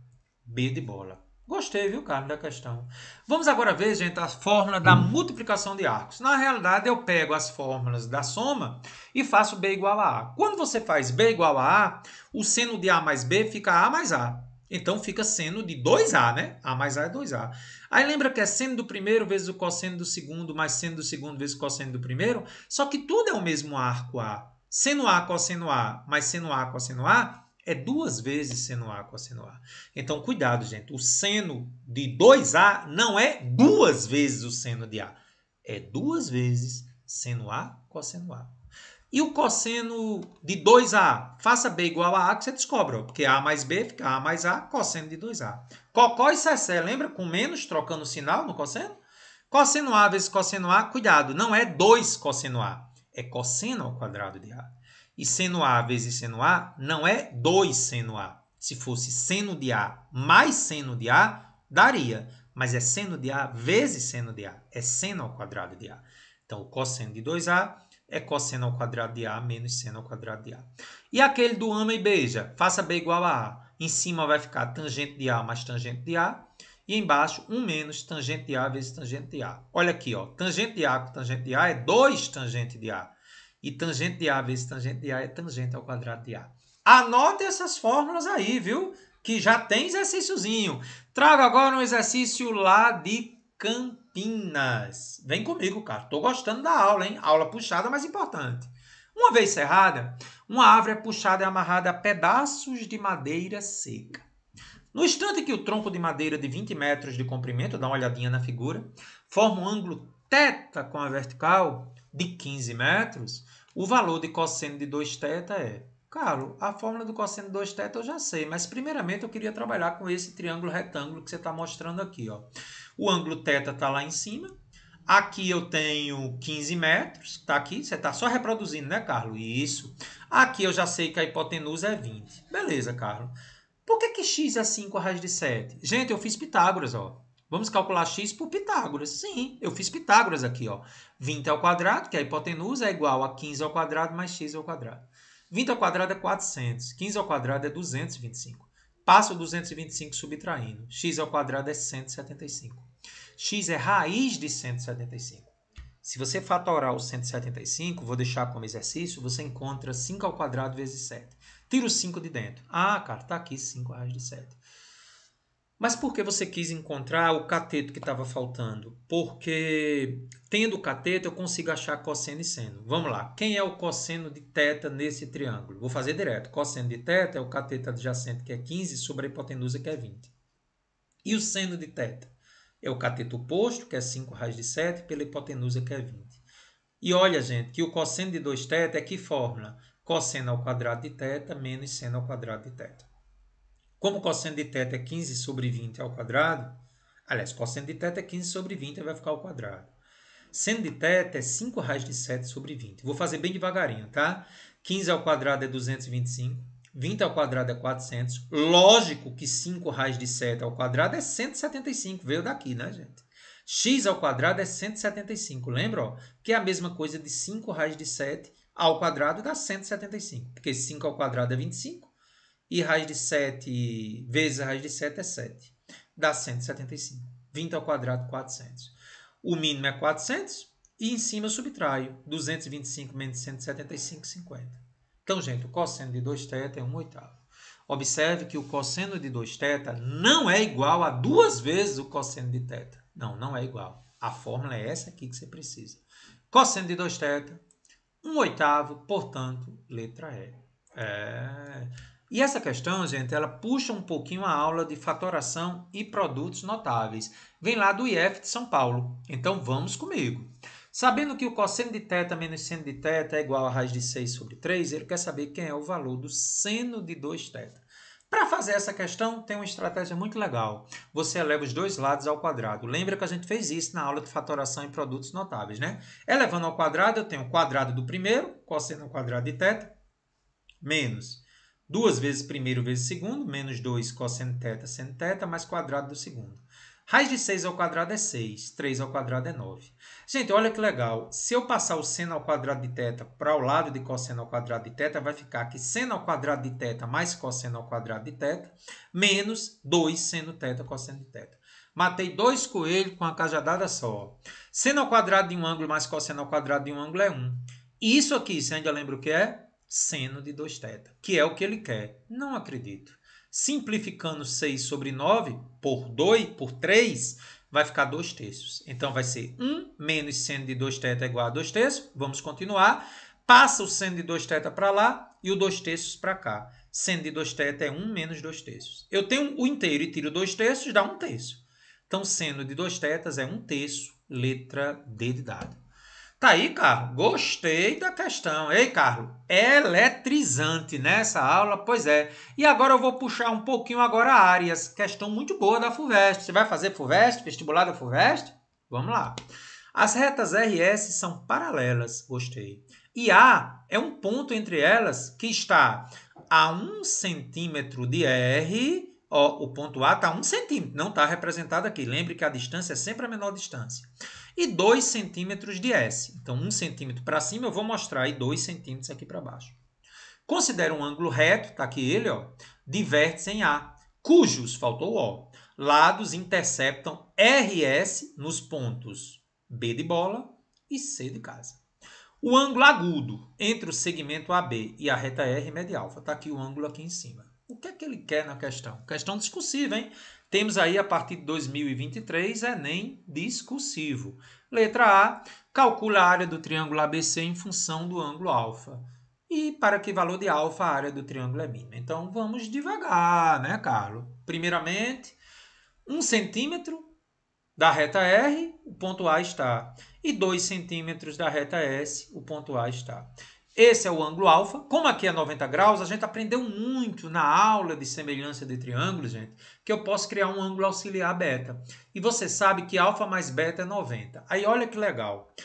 B de bola. Gostei, viu, Carlos, da questão. Vamos agora ver, gente, a fórmula da multiplicação de arcos. Na realidade, eu pego as fórmulas da soma e faço B igual a A. Quando você faz B igual a A, o seno de A mais B fica A mais A. Então fica seno de 2A, né? A mais A é 2A. Aí lembra que é seno do primeiro vezes o cosseno do segundo, mais seno do segundo vezes o cosseno do primeiro? Só que tudo é o mesmo arco A. Seno A, cosseno A, mais seno A, cosseno A, é duas vezes seno A, cosseno A. Então, cuidado, gente. O seno de 2A não é duas vezes o seno de A. É duas vezes seno A, cosseno A. E o cosseno de 2A? Faça B igual a A que você descobre, ó, porque A mais B fica A mais A, cosseno de 2A. Cocó e Cessé, lembra? Com menos, trocando o sinal no cosseno? Cosseno A vezes cosseno A, cuidado, não é 2 cosseno A, é cosseno ao quadrado de A. E seno A vezes seno A não é 2 seno A. Se fosse seno de A mais seno de A, daria. Mas é seno de A vezes seno de A. É seno ao quadrado de A. Então, o cosseno de 2A é cosseno ao quadrado de A menos seno ao quadrado de A. E aquele do ama e beija? Faça B igual a A. Em cima vai ficar tangente de A mais tangente de A. E embaixo, 1 menos tangente de A vezes tangente de A. Olha aqui, ó, tangente de A com tangente de A é 2 tangente de A. E tangente de A vezes tangente de A é tangente ao quadrado de A. Anote essas fórmulas aí, viu? Que já tem exercíciozinho. Trago agora um exercício lá de Campinas. Vem comigo, cara. Tô gostando da aula, hein? Aula puxada, mas importante. Uma vez cerrada, uma árvore é puxada e amarrada a pedaços de madeira seca. No instante que o tronco de madeira de 20 metros de comprimento, dá uma olhadinha na figura, forma um ângulo teta com a vertical de 15 metros, o valor de cosseno de 2 teta é Carlos, a fórmula do cosseno de 2 θ eu já sei, mas primeiramente eu queria trabalhar com esse triângulo retângulo que você está mostrando aqui. Ó. O ângulo θ está lá em cima. Aqui eu tenho 15 metros, está aqui, você está só reproduzindo, né, Carlos? Isso. Aqui eu já sei que a hipotenusa é 20. Beleza, Carlos. Por que, que x é 5 raiz de 7? Gente, eu fiz Pitágoras, ó. Vamos calcular x por Pitágoras. Sim, eu fiz Pitágoras aqui, ó. 20 ao quadrado, que é a hipotenusa, é igual a 15 ao quadrado mais x ao quadrado. 20 ao quadrado é 400. 15 ao quadrado é 225. Passo 225 subtraindo. x ao quadrado é 175. x é raiz de 175. Se você fatorar o 175, vou deixar como exercício, você encontra 5 ao quadrado vezes 7. Tira o 5 de dentro. Ah, cara, está aqui 5 raiz de 7. Mas por que você quis encontrar o cateto que estava faltando? Porque tendo o cateto eu consigo achar cosseno e seno. Vamos lá. Quem é o cosseno de θ nesse triângulo? Vou fazer direto. Cosseno de θ é o cateto adjacente que é 15 sobre a hipotenusa que é 20. E o seno de θ? É o cateto oposto, que é 5 raiz de 7, pela hipotenusa que é 20. E olha, gente, que o cosseno de 2θ é que fórmula? Cosseno ao quadrado de θ menos seno ao quadrado de θ. Como cosseno de θ é 15 sobre 20 ao quadrado, aliás, cosseno de θ é 15 sobre 20 vai ficar ao quadrado. Seno de θ é 5 raiz de 7 sobre 20. Vou fazer bem devagarinho, tá? 15 ao quadrado é 225. 20 ao quadrado é 400. Lógico que 5 raiz de 7 ao quadrado é 175. Veio daqui, né, gente? x ao quadrado é 175. Lembra? Ó? Que é a mesma coisa de 5 raiz de 7 ao quadrado dá 175. Porque 5 ao quadrado é 25 e raiz de 7 vezes a raiz de 7 é 7. Dá 175. 20 ao quadrado, 400. O mínimo é 400 e em cima eu subtraio 225 menos 175, 50. Então, gente, o cosseno de 2 θ é 1 oitavo. Observe que o cosseno de 2 θ não é igual a duas vezes o cosseno de θ. Não, não é igual. A fórmula é essa aqui que você precisa. Cosseno de 2 θ, 1 oitavo, portanto, letra E. É... E essa questão, gente, ela puxa um pouquinho a aula de fatoração e produtos notáveis. Vem lá do IF de São Paulo. Então vamos comigo. Sabendo que o cosseno de θ menos seno de θ é igual a raiz de 6 sobre 3, ele quer saber quem é o valor do seno de 2θ. Para fazer essa questão, tem uma estratégia muito legal. Você eleva os dois lados ao quadrado. Lembra que a gente fez isso na aula de fatoração em produtos notáveis, né? Elevando ao quadrado, eu tenho o quadrado do primeiro, cosseno ao quadrado de teta, menos 2 vezes primeiro vezes segundo, menos 2 cosseno teta, seno teta, mais quadrado do segundo. Raiz de 6 ao quadrado é 6, 3 ao quadrado é 9. Gente, olha que legal. Se eu passar o seno ao quadrado de teta para o lado de cosseno ao quadrado de teta, vai ficar que seno ao quadrado de teta mais cosseno ao quadrado de teta, menos 2 seno teta cosseno de teta. Matei dois coelhos com a cajadada só. Seno ao quadrado de um ângulo mais cosseno ao quadrado de um ângulo é 1. Isso aqui, você ainda lembra o que é? Seno de 2 teta, que é o que ele quer. Não acredito. Simplificando 6 sobre 9 por 2, por 3, vai ficar 2 terços. Então, vai ser 1 menos seno de 2 teta é igual a 2 terços. Vamos continuar. Passa o seno de 2 teta para lá e o 2 terços para cá. Seno de 2 teta é 1 menos 2 terços. Eu tenho o inteiro e tiro 2 terços, dá 1 terço. Então, seno de 2 tetas é 1 terço, letra D de dado. Tá aí, Carlos. Gostei da questão. Ei, Carlos, eletrizante nessa aula, pois é. E agora eu vou puxar um pouquinho agora áreas. Questão muito boa da FUVEST. Você vai fazer FUVEST, vestibular da FUVEST? Vamos lá. As retas RS são paralelas, gostei. E A é um ponto entre elas que está a 1 centímetro de R Ó, o ponto A está 1 centímetro, não está representado aqui. Lembre que a distância é sempre a menor distância. E 2 centímetros de S. Então, 1 centímetro para cima, eu vou mostrar aí 2 centímetros aqui para baixo. Considere um ângulo reto, está aqui ele, ó, de vértice em A, cujos, faltou O, lados interceptam RS nos pontos B de bola e C de casa. O ângulo agudo entre o segmento AB e a reta R mede alfa. Está aqui o ângulo aqui em cima. O que é que ele quer na questão? Questão discursiva, hein? Temos aí a partir de 2023 Enem discursivo. Letra A, calcula a área do triângulo ABC em função do ângulo alfa. E para que valor de alfa a área do triângulo é mínima. Então vamos devagar, né, Carlos? Primeiramente, 1 um centímetro da reta R, o ponto A está. E 2 centímetros da reta S, o ponto A está. Esse é o ângulo alfa. Como aqui é 90 graus, a gente aprendeu muito na aula de semelhança de triângulos, gente, que eu posso criar um ângulo auxiliar beta. E você sabe que alfa mais beta é 90. Aí olha que legal.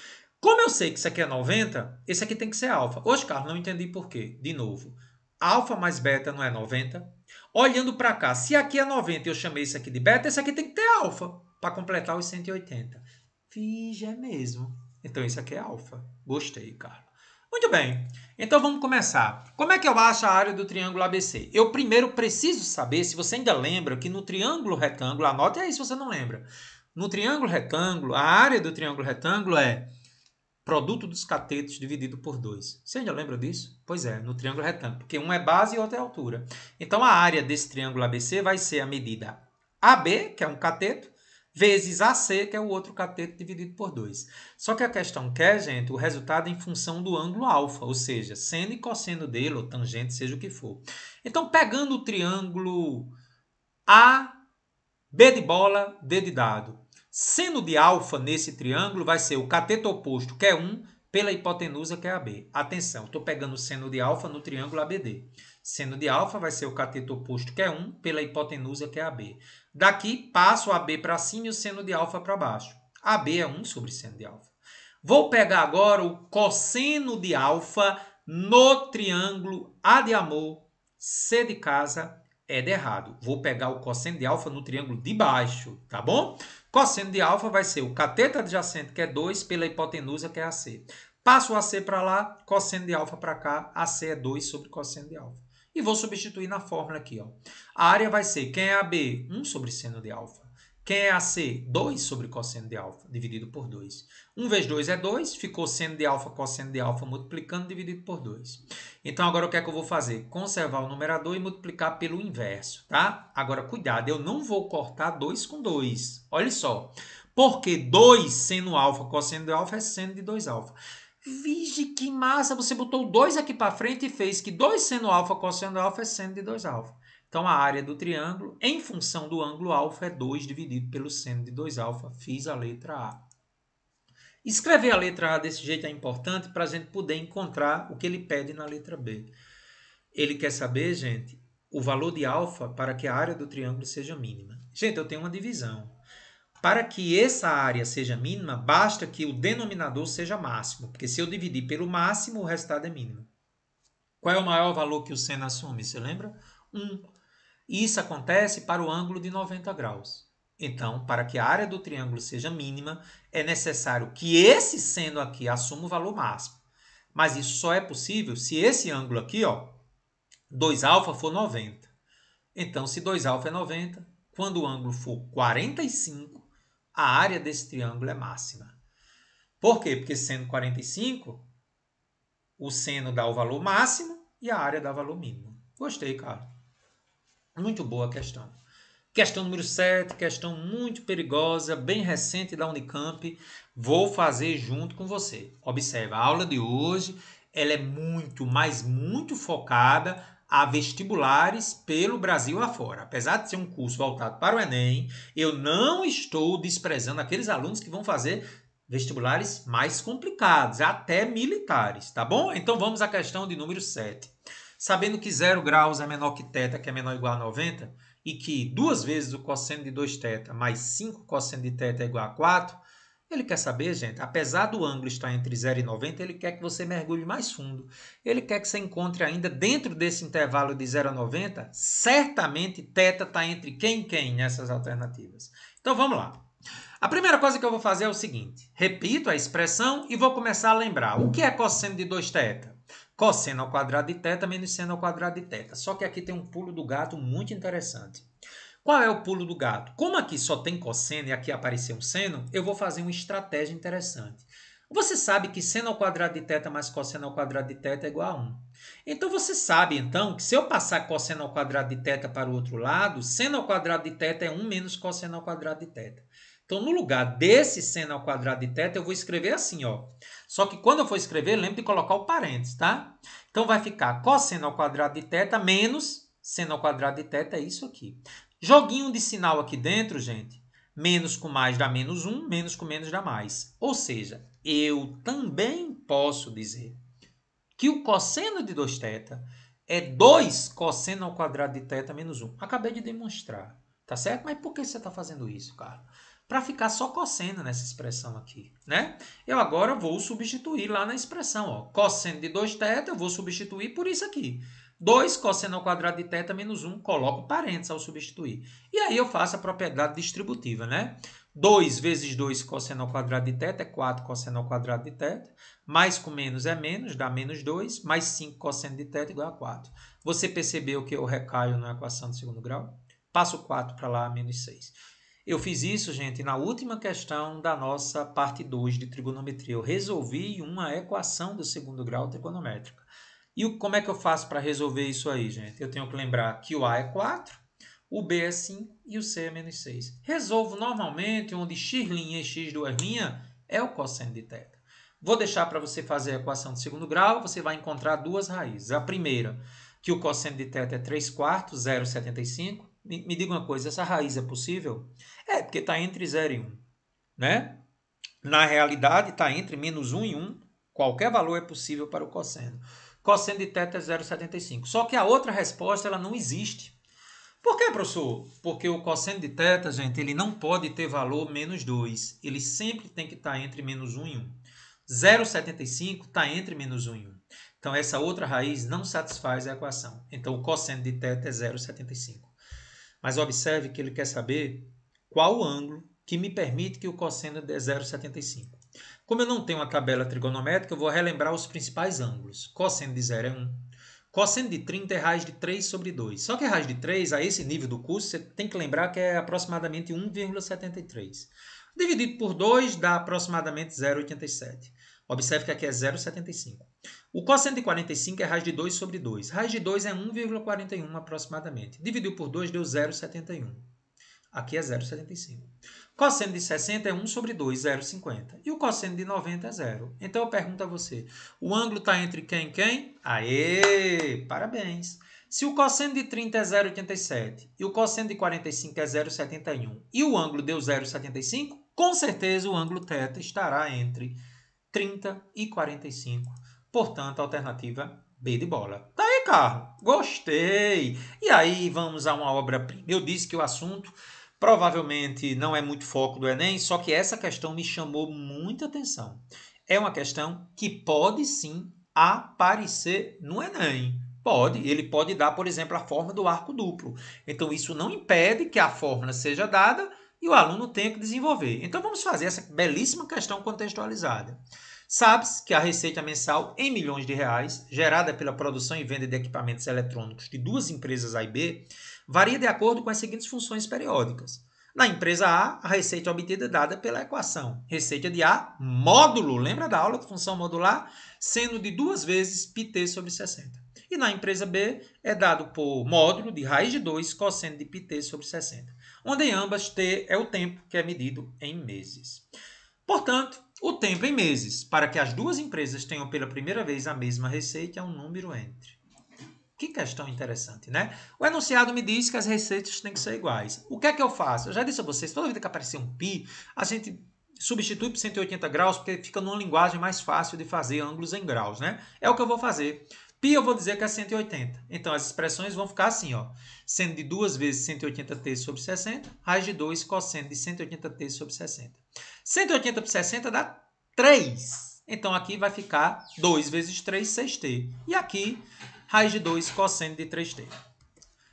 Como eu sei que isso aqui é 90, esse aqui tem que ser alfa. Hoje, Carlos, não entendi por quê. De novo, alfa mais beta não é 90. Olhando para cá, se aqui é 90 e eu chamei isso aqui de beta, esse aqui tem que ter alfa para completar os 180. Fija é mesmo. Então, isso aqui é alfa. Gostei, Carlos. Muito bem, então vamos começar. Como é que eu acho a área do triângulo ABC? Eu primeiro preciso saber, se você ainda lembra, que no triângulo retângulo, anote aí se você não lembra. No triângulo retângulo, a área do triângulo retângulo é produto dos catetos dividido por 2. Você ainda lembra disso? Pois é, no triângulo retângulo, porque um é base e outro é altura. Então a área desse triângulo ABC vai ser a medida AB, que é um cateto, vezes AC, que é o outro cateto dividido por 2. Só que a questão quer, gente, o resultado em função do ângulo alfa, ou seja, seno e cosseno dele, ou tangente, seja o que for. Então, pegando o triângulo A, B de bola, D de dado. Seno de alfa nesse triângulo vai ser o cateto oposto, que é 1, pela hipotenusa, que é AB. Atenção, estou pegando o seno de alfa no triângulo ABD. Seno de alfa vai ser o cateto oposto, que é 1, pela hipotenusa, que é AB. Daqui, passo a B para cima e o seno de alfa para baixo. AB é 1 sobre seno de alfa. Vou pegar agora o cosseno de alfa no triângulo A de amor, C de casa, é de errado. Vou pegar o cosseno de alfa no triângulo de baixo, tá bom? Cosseno de alfa vai ser o cateto adjacente, que é 2, pela hipotenusa, que é AC. Passo o AC para lá, cosseno de alfa para cá, AC é 2 sobre cosseno de alfa e vou substituir na fórmula aqui. Ó. A área vai ser, quem é AB? 1 sobre seno de alfa. Quem é AC? 2 sobre cosseno de alfa, dividido por 2. 1 vezes 2 é 2, ficou seno de alfa, cosseno de alfa, multiplicando, dividido por 2. Então, agora o que é que eu vou fazer? Conservar o numerador e multiplicar pelo inverso, tá? Agora, cuidado, eu não vou cortar 2 com 2. Olha só, porque 2 seno alfa, cosseno de alfa é seno de 2 alfa. Vige que massa, você botou 2 aqui para frente e fez que 2 seno alfa cosseno alfa é seno de 2 alfa. Então, a área do triângulo, em função do ângulo alfa, é 2 dividido pelo seno de 2 alfa. Fiz a letra A. Escrever a letra A desse jeito é importante para a gente poder encontrar o que ele pede na letra B. Ele quer saber, gente, o valor de alfa para que a área do triângulo seja mínima. Gente, eu tenho uma divisão. Para que essa área seja mínima, basta que o denominador seja máximo, porque se eu dividir pelo máximo, o resultado é mínimo. Qual é o maior valor que o seno assume? Você lembra? 1. Isso acontece para o ângulo de 90 graus. Então, para que a área do triângulo seja mínima, é necessário que esse seno aqui assuma o valor máximo. Mas isso só é possível se esse ângulo aqui, ó, 2α for 90. Então, se 2α é 90, quando o ângulo for 45, a área desse triângulo é máxima. Por quê? Porque sendo 45, o seno dá o valor máximo e a área dá o valor mínimo. Gostei, cara. Muito boa questão. Questão número 7, questão muito perigosa, bem recente da Unicamp. Vou fazer junto com você. Observa, a aula de hoje ela é muito, mas muito focada a vestibulares pelo Brasil afora. Apesar de ser um curso voltado para o Enem, eu não estou desprezando aqueles alunos que vão fazer vestibulares mais complicados, até militares, tá bom? Então vamos à questão de número 7 Sabendo que 0 graus é menor que θ, que é menor ou igual a 90, e que duas vezes o cosseno de 2θ mais 5 cosseno de θ é igual a 4, ele quer saber, gente, apesar do ângulo estar entre 0 e 90, ele quer que você mergulhe mais fundo. Ele quer que você encontre ainda dentro desse intervalo de 0 a 90, certamente θ está entre quem e quem nessas alternativas. Então vamos lá. A primeira coisa que eu vou fazer é o seguinte: repito a expressão e vou começar a lembrar. O que é cosseno de 2θ? Cosseno ao quadrado de teta menos seno ao quadrado de teta. Só que aqui tem um pulo do gato muito interessante. Qual é o pulo do gato? Como aqui só tem cosseno e aqui apareceu um seno, eu vou fazer uma estratégia interessante. Você sabe que seno ao quadrado de teta mais cosseno ao quadrado de teta é igual a 1. Então você sabe, então, que se eu passar cosseno ao quadrado de teta para o outro lado, seno ao quadrado de teta é 1 menos cosseno ao quadrado de teta. Então, no lugar desse seno ao quadrado de θ, eu vou escrever assim, ó. Só que quando eu for escrever, lembre de colocar o parênteses, tá? Então, vai ficar cosseno ao quadrado de θ menos seno ao quadrado de θ é isso aqui. Joguinho de sinal aqui dentro, gente. Menos com mais dá menos 1, menos com menos dá mais. Ou seja, eu também posso dizer que o cosseno de 2θ é 2 cosseno ao quadrado de θ menos 1. Acabei de demonstrar, tá certo? Mas por que você está fazendo isso, Carlos? para ficar só cosseno nessa expressão aqui, né? Eu agora vou substituir lá na expressão, ó. Cosseno de 2θ eu vou substituir por isso aqui. 2 cosseno ao quadrado de θ menos 1, coloco parênteses ao substituir. E aí eu faço a propriedade distributiva, né? 2 vezes 2 cosseno ao quadrado de θ é 4 cosseno ao quadrado de θ. Mais com menos é menos, dá menos 2. Mais 5 cosseno de θ igual a 4. Você percebeu que eu recaio na equação do segundo grau? Passo 4 para lá, menos 6. Eu fiz isso, gente, na última questão da nossa parte 2 de trigonometria. Eu resolvi uma equação do segundo grau trigonométrica. E como é que eu faço para resolver isso aí, gente? Eu tenho que lembrar que o A é 4, o B é 5 e o C é menos 6. Resolvo normalmente onde x' e x2' é o cosseno de θ. Vou deixar para você fazer a equação de segundo grau, você vai encontrar duas raízes. A primeira, que o cosseno de θ é 3 quartos, 0,75. Me, me diga uma coisa, essa raiz é possível? É, porque está entre 0 e 1. Um, né? Na realidade, está entre menos 1 um e 1. Um, qualquer valor é possível para o cosseno. Cosseno de teta é 0,75. Só que a outra resposta ela não existe. Por quê, professor? Porque o cosseno de teta, gente, ele não pode ter valor menos 2. Ele sempre tem que estar tá entre menos 1 e 1. 0,75 está entre menos 1 e 1. Então, essa outra raiz não satisfaz a equação. Então, o cosseno de teta é 0,75. Mas observe que ele quer saber qual o ângulo que me permite que o cosseno dê 0,75. Como eu não tenho uma tabela trigonométrica, eu vou relembrar os principais ângulos. Cosseno de 0 é 1. Cosseno de 30 é raiz de 3 sobre 2. Só que raiz de 3, a esse nível do curso, você tem que lembrar que é aproximadamente 1,73. Dividido por 2 dá aproximadamente 0,87. Observe que aqui é 0,75. O cosseno de 45 é raiz de 2 sobre 2. Raiz de 2 é 1,41 aproximadamente. Dividiu por 2 deu 0,71. Aqui é 0,75. Cosseno de 60 é 1 sobre 2, 0,50. E o cosseno de 90 é 0. Então eu pergunto a você, o ângulo está entre quem e quem? Aê! Parabéns! Se o cosseno de 30 é 0,87 e o cosseno de 45 é 0,71 e o ângulo deu 0,75, com certeza o ângulo θ estará entre 30 e 45. Portanto, a alternativa B de bola. Tá aí, carro. Gostei. E aí, vamos a uma obra-prima. Eu disse que o assunto provavelmente não é muito foco do Enem, só que essa questão me chamou muita atenção. É uma questão que pode sim aparecer no Enem. Pode, ele pode dar, por exemplo, a forma do arco duplo. Então, isso não impede que a fórmula seja dada e o aluno tenha que desenvolver. Então vamos fazer essa belíssima questão contextualizada. Sabe-se que a receita mensal em milhões de reais, gerada pela produção e venda de equipamentos eletrônicos de duas empresas A e B, varia de acordo com as seguintes funções periódicas. Na empresa A, a receita obtida é dada pela equação receita de A módulo, lembra da aula de função modular? Seno de duas vezes πt sobre 60. E na empresa B é dado por módulo de raiz de 2 cosseno de πt sobre 60, onde em ambas t é o tempo que é medido em meses. Portanto, o tempo em meses para que as duas empresas tenham pela primeira vez a mesma receita é um número entre. Que questão interessante, né? O enunciado me diz que as receitas têm que ser iguais. O que é que eu faço? Eu já disse a vocês, toda vez que aparecer um pi, a gente substitui por 180 graus, porque fica numa linguagem mais fácil de fazer ângulos em graus, né? É o que eu vou fazer. Π eu vou dizer que é 180. Então, as expressões vão ficar assim, ó. Sendo de 2 vezes 180t sobre 60, raiz de 2 cosseno de 180t sobre 60. 180 por 60 dá 3. Então, aqui vai ficar 2 vezes 3, 6t. E aqui, raiz de 2 cosseno de 3t.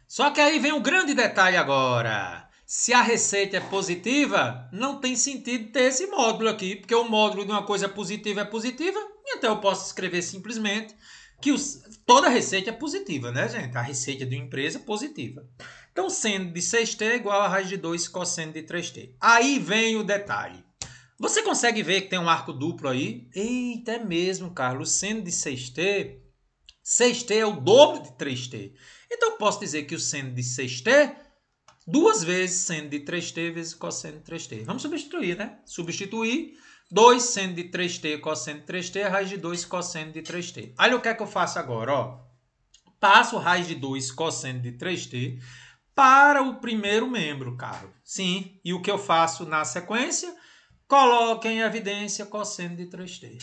Só que aí vem um grande detalhe agora. Se a receita é positiva, não tem sentido ter esse módulo aqui, porque o módulo de uma coisa positiva é positiva, então eu posso escrever simplesmente que os, toda receita é positiva, né, gente? A receita de uma empresa é positiva. Então, seno de 6t é igual a raiz de 2 cosseno de 3t. Aí vem o detalhe. Você consegue ver que tem um arco duplo aí? Eita, é mesmo, Carlos. Seno de 6t 6t é o dobro de 3t. Então, eu posso dizer que o seno de 6t, duas vezes seno de 3t vezes cosseno de 3t. Vamos substituir, né? Substituir 2 seno de 3t cosseno de 3t é raiz de 2 cosseno de 3t. Olha o que é que eu faço agora, ó. Passo raiz de 2 cosseno de 3t para o primeiro membro, Carlos. Sim, e o que eu faço na sequência? Coloque em evidência cosseno de 3t.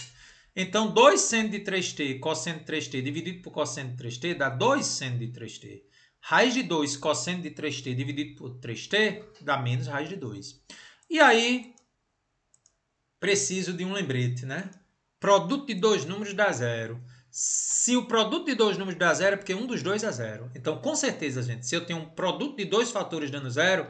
Então, 2 seno de 3t cosseno de 3t dividido por cosseno de 3t dá 2 seno de 3t. Raiz de 2 cosseno de 3t dividido por 3t dá menos raiz de 2. E aí, preciso de um lembrete, né? Produto de dois números dá zero. Se o produto de dois números dá zero, é porque um dos dois é zero. Então, com certeza, gente, se eu tenho um produto de dois fatores dando zero,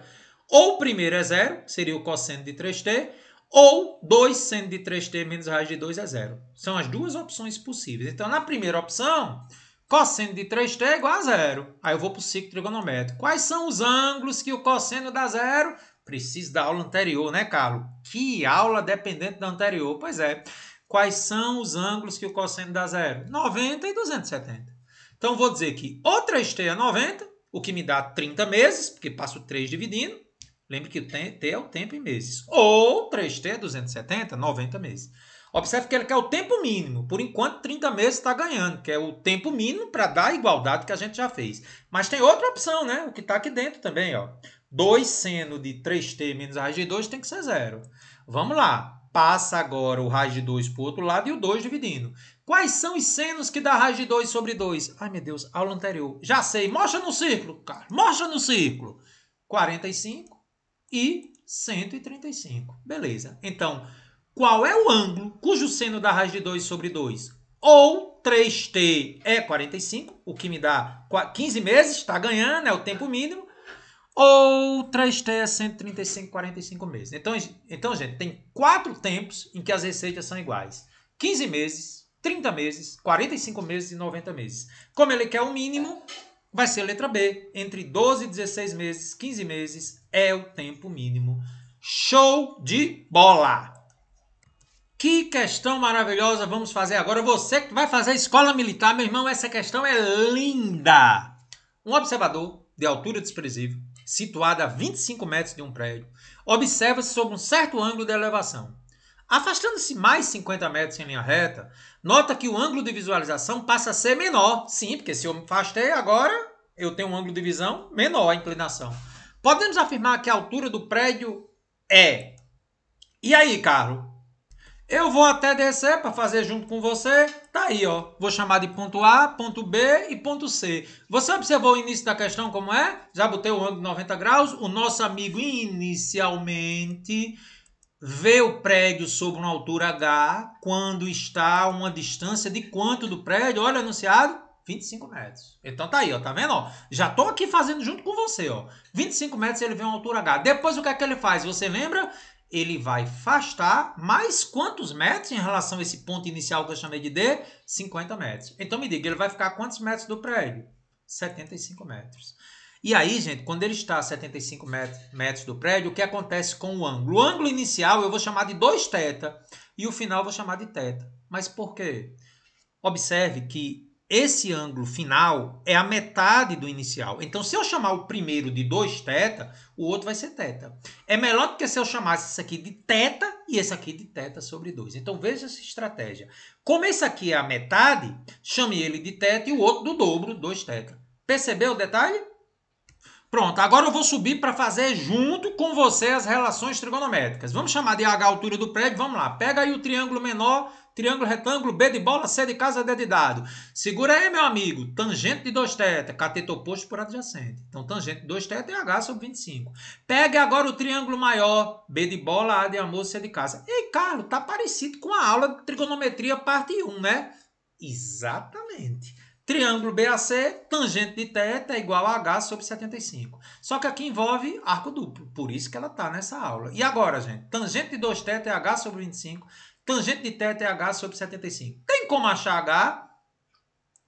ou o primeiro é zero, seria o cosseno de 3t, ou 2 seno de 3t menos raiz de 2 é zero. São as duas opções possíveis. Então, na primeira opção, cosseno de 3t é igual a zero. Aí eu vou para o ciclo trigonométrico. Quais são os ângulos que o cosseno dá zero? Preciso da aula anterior, né, Carlos? Que aula dependente da anterior. Pois é. Quais são os ângulos que o cosseno dá zero? 90 e 270. Então, vou dizer que o 3t é 90, o que me dá 30 meses, porque passo 3 dividindo. Lembre que o T é o tempo em meses. Ou 3T é 270, 90 meses. Observe que ele quer o tempo mínimo. Por enquanto, 30 meses está ganhando, que é o tempo mínimo para dar a igualdade que a gente já fez. Mas tem outra opção, né? O que está aqui dentro também, ó. 2 seno de 3t menos a raiz de 2 tem que ser zero. Vamos lá. Passa agora o raiz de 2 para o outro lado e o 2 dividindo. Quais são os senos que dá raiz de 2 sobre 2? Ai, meu Deus, aula anterior. Já sei. Mostra no círculo, cara. Mostra no círculo. 45 e 135. Beleza. Então, qual é o ângulo cujo seno dá raiz de 2 sobre 2? Ou 3t é 45, o que me dá 15 meses, está ganhando, é o tempo mínimo. Ou 3t é 135, 45 meses. Então, então, gente, tem quatro tempos em que as receitas são iguais. 15 meses, 30 meses, 45 meses e 90 meses. Como ele quer o mínimo, vai ser letra B. Entre 12 e 16 meses, 15 meses é o tempo mínimo. Show de bola! Que questão maravilhosa vamos fazer agora. Você que vai fazer escola militar, meu irmão, essa questão é linda. Um observador de altura desprezível, situado a 25 metros de um prédio, observa-se sob um certo ângulo de elevação. Afastando-se mais 50 metros em linha reta, nota que o ângulo de visualização passa a ser menor. Sim, porque se eu me afastei agora, eu tenho um ângulo de visão menor, a inclinação. Podemos afirmar que a altura do prédio é. E aí, Carlos? Eu vou até descer para fazer junto com você. Tá aí, ó. Vou chamar de ponto A, ponto B e ponto C. Você observou o início da questão como é? Já botei o ângulo de 90 graus. O nosso amigo inicialmente vê o prédio sob uma altura H quando está a uma distância de quanto do prédio? Olha anunciado, 25 metros. Então tá aí, ó, tá vendo? Ó? Já tô aqui fazendo junto com você, ó. 25 metros ele vê uma altura H. Depois o que é que ele faz? Você lembra? Ele vai afastar mais quantos metros em relação a esse ponto inicial que eu chamei de D? 50 metros. Então me diga, ele vai ficar quantos metros do prédio? 75 metros. E aí, gente, quando ele está a 75 metros do prédio, o que acontece com o ângulo? O ângulo inicial eu vou chamar de 2θ e o final eu vou chamar de θ. Mas por quê? Observe que esse ângulo final é a metade do inicial. Então, se eu chamar o primeiro de 2 θ, o outro vai ser θ. É melhor do que se eu chamasse esse aqui de θ e esse aqui de θ sobre 2. Então, veja essa estratégia. Como esse aqui é a metade, chame ele de θ e o outro do dobro, 2 θ. Percebeu o detalhe? Pronto, agora eu vou subir para fazer junto com você as relações trigonométricas. Vamos chamar de H a altura do prédio, vamos lá. Pega aí o triângulo menor, triângulo retângulo, B de bola, C de casa, D de dado. Segura aí, meu amigo. Tangente de 2θ, cateto oposto por adjacente. Então, tangente de 2θ é H sobre 25. Pega agora o triângulo maior, B de bola, A de amor, C de casa. Ei, Carlos, tá parecido com a aula de trigonometria parte 1, né? Exatamente. Triângulo BAC, tangente de θ é igual a H sobre 75. Só que aqui envolve arco duplo, por isso que ela está nessa aula. E agora, gente? Tangente de 2θ é H sobre 25, tangente de θ é H sobre 75. Tem como achar H?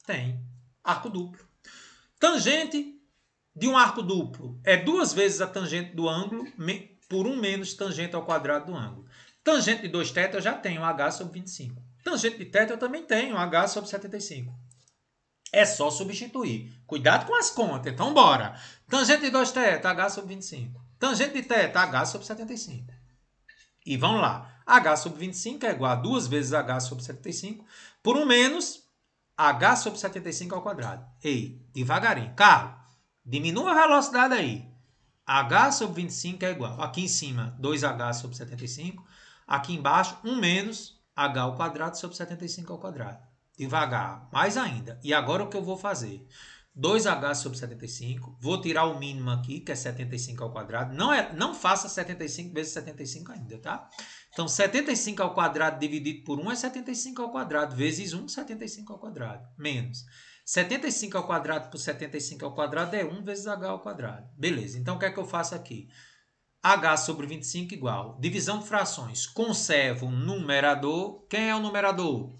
Tem. Arco duplo. Tangente de um arco duplo é duas vezes a tangente do ângulo por 1 menos tangente ao quadrado do ângulo. Tangente de 2θ eu já tenho H sobre 25. Tangente de θ eu também tenho H sobre 75. É só substituir. Cuidado com as contas. Então, bora. Tangente de 2θ, h sobre 25. Tangente de θ, h sobre 75. E vamos lá. h sobre 25 é igual a 2 vezes h sobre 75 por 1 menos h sobre 75 ao quadrado. Ei, devagarinho. Carlos, diminua a velocidade aí. h sobre 25 é igual. Aqui em cima, 2h sobre 75. Aqui embaixo, 1 menos h ao quadrado sobre 75 ao quadrado devagar, mais ainda. E agora o que eu vou fazer? 2h sobre 75, vou tirar o mínimo aqui, que é 75 ao quadrado. Não, é, não faça 75 vezes 75 ainda, tá? Então, 75 ao quadrado dividido por 1 é 75 ao quadrado, vezes 1, 75 ao quadrado, menos. 75 ao quadrado por 75 ao quadrado é 1 vezes h ao quadrado. Beleza, então o que é que eu faço aqui? h sobre 25 igual, divisão de frações, conservo o numerador. Quem é o numerador?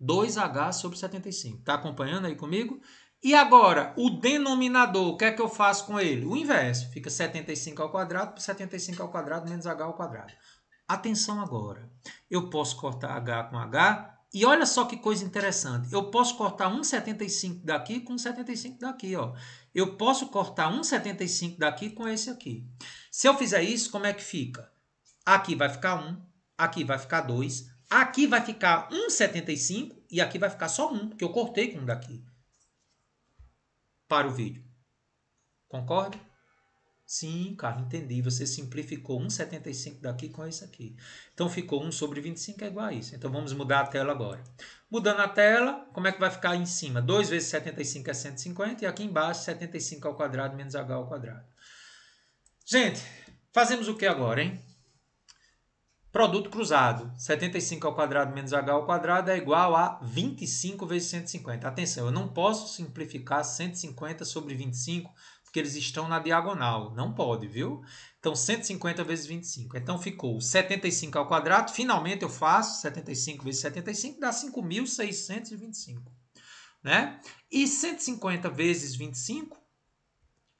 2H sobre 75. Está acompanhando aí comigo? E agora, o denominador, o que é que eu faço com ele? O inverso. Fica 75 ao quadrado por 75 ao quadrado menos H ao quadrado. Atenção agora. Eu posso cortar H com H. E olha só que coisa interessante. Eu posso cortar 1,75 daqui com 1,75 daqui. Ó. Eu posso cortar 1,75 daqui com esse aqui. Se eu fizer isso, como é que fica? Aqui vai ficar 1, aqui vai ficar 2, Aqui vai ficar 1,75 e aqui vai ficar só 1, porque eu cortei com um daqui. Para o vídeo. Concorda? Sim, cara, entendi. Você simplificou 1,75 daqui com esse aqui. Então ficou 1 sobre 25 é igual a isso. Então vamos mudar a tela agora. Mudando a tela, como é que vai ficar em cima? 2 vezes 75 é 150 e aqui embaixo 75 ao quadrado menos h ao quadrado. Gente, fazemos o que agora, hein? Produto cruzado, 75 ao quadrado menos h ao quadrado é igual a 25 vezes 150. Atenção, eu não posso simplificar 150 sobre 25, porque eles estão na diagonal. Não pode, viu? Então, 150 vezes 25. Então, ficou 75 ao quadrado. Finalmente, eu faço 75 vezes 75, dá 5.625. Né? E 150 vezes 25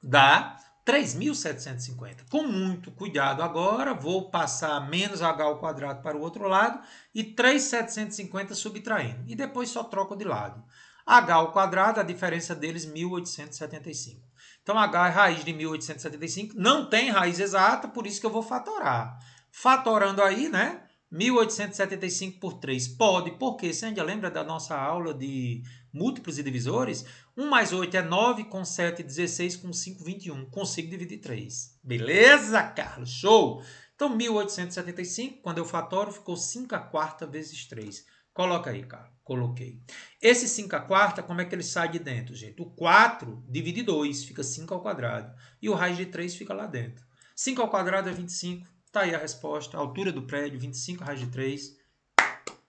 dá 3.750. Com muito cuidado agora, vou passar menos h ao quadrado para o outro lado e 3.750 subtraindo. E depois só troco de lado. h ao quadrado, a diferença deles 1.875. Então, h é raiz de 1.875. Não tem raiz exata, por isso que eu vou fatorar. Fatorando aí, né? 1875 por 3 pode, porque você ainda lembra da nossa aula de múltiplos e divisores? 1 mais 8 é 9, com 7, 16, com 5, 21. Consigo dividir 3. Beleza, Carlos? Show! Então, 1875, quando eu fatoro, ficou 5 a quarta vezes 3. Coloca aí, Carlos. Coloquei. Esse 5 a quarta, como é que ele sai de dentro, gente? O 4 divide 2, fica 5 ao quadrado. E o raiz de 3 fica lá dentro. 5 ao quadrado é 25. Tá aí a resposta. A altura do prédio, 25 raiz de 3.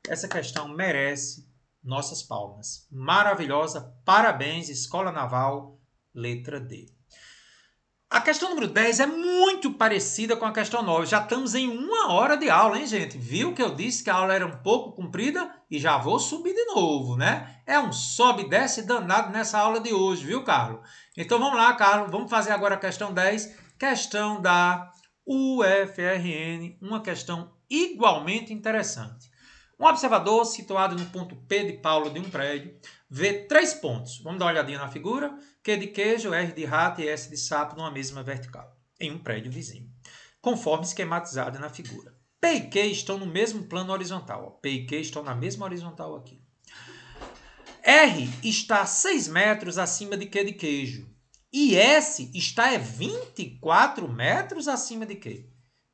Essa questão merece nossas palmas. Maravilhosa. Parabéns, Escola Naval, letra D. A questão número 10 é muito parecida com a questão 9. Já estamos em uma hora de aula, hein, gente? Viu que eu disse que a aula era um pouco comprida? E já vou subir de novo, né? É um sobe e desce danado nessa aula de hoje, viu, Carlos? Então vamos lá, Carlos. Vamos fazer agora a questão 10. Questão da UFRN, uma questão igualmente interessante. Um observador situado no ponto P de Paulo de um prédio vê três pontos. Vamos dar uma olhadinha na figura. Q de queijo, R de rato e S de sapo numa mesma vertical, em um prédio vizinho, conforme esquematizado na figura. P e Q estão no mesmo plano horizontal. P e Q estão na mesma horizontal aqui. R está a 6 metros acima de Q de queijo. E S está a 24 metros acima de Q.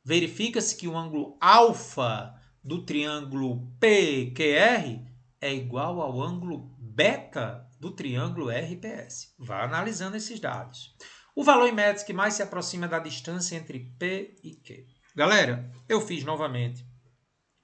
Verifica-se que o ângulo alfa do triângulo PQR é igual ao ângulo beta do triângulo RPS. Vá analisando esses dados. O valor em metros que mais se aproxima da distância entre P e Q. Galera, eu fiz novamente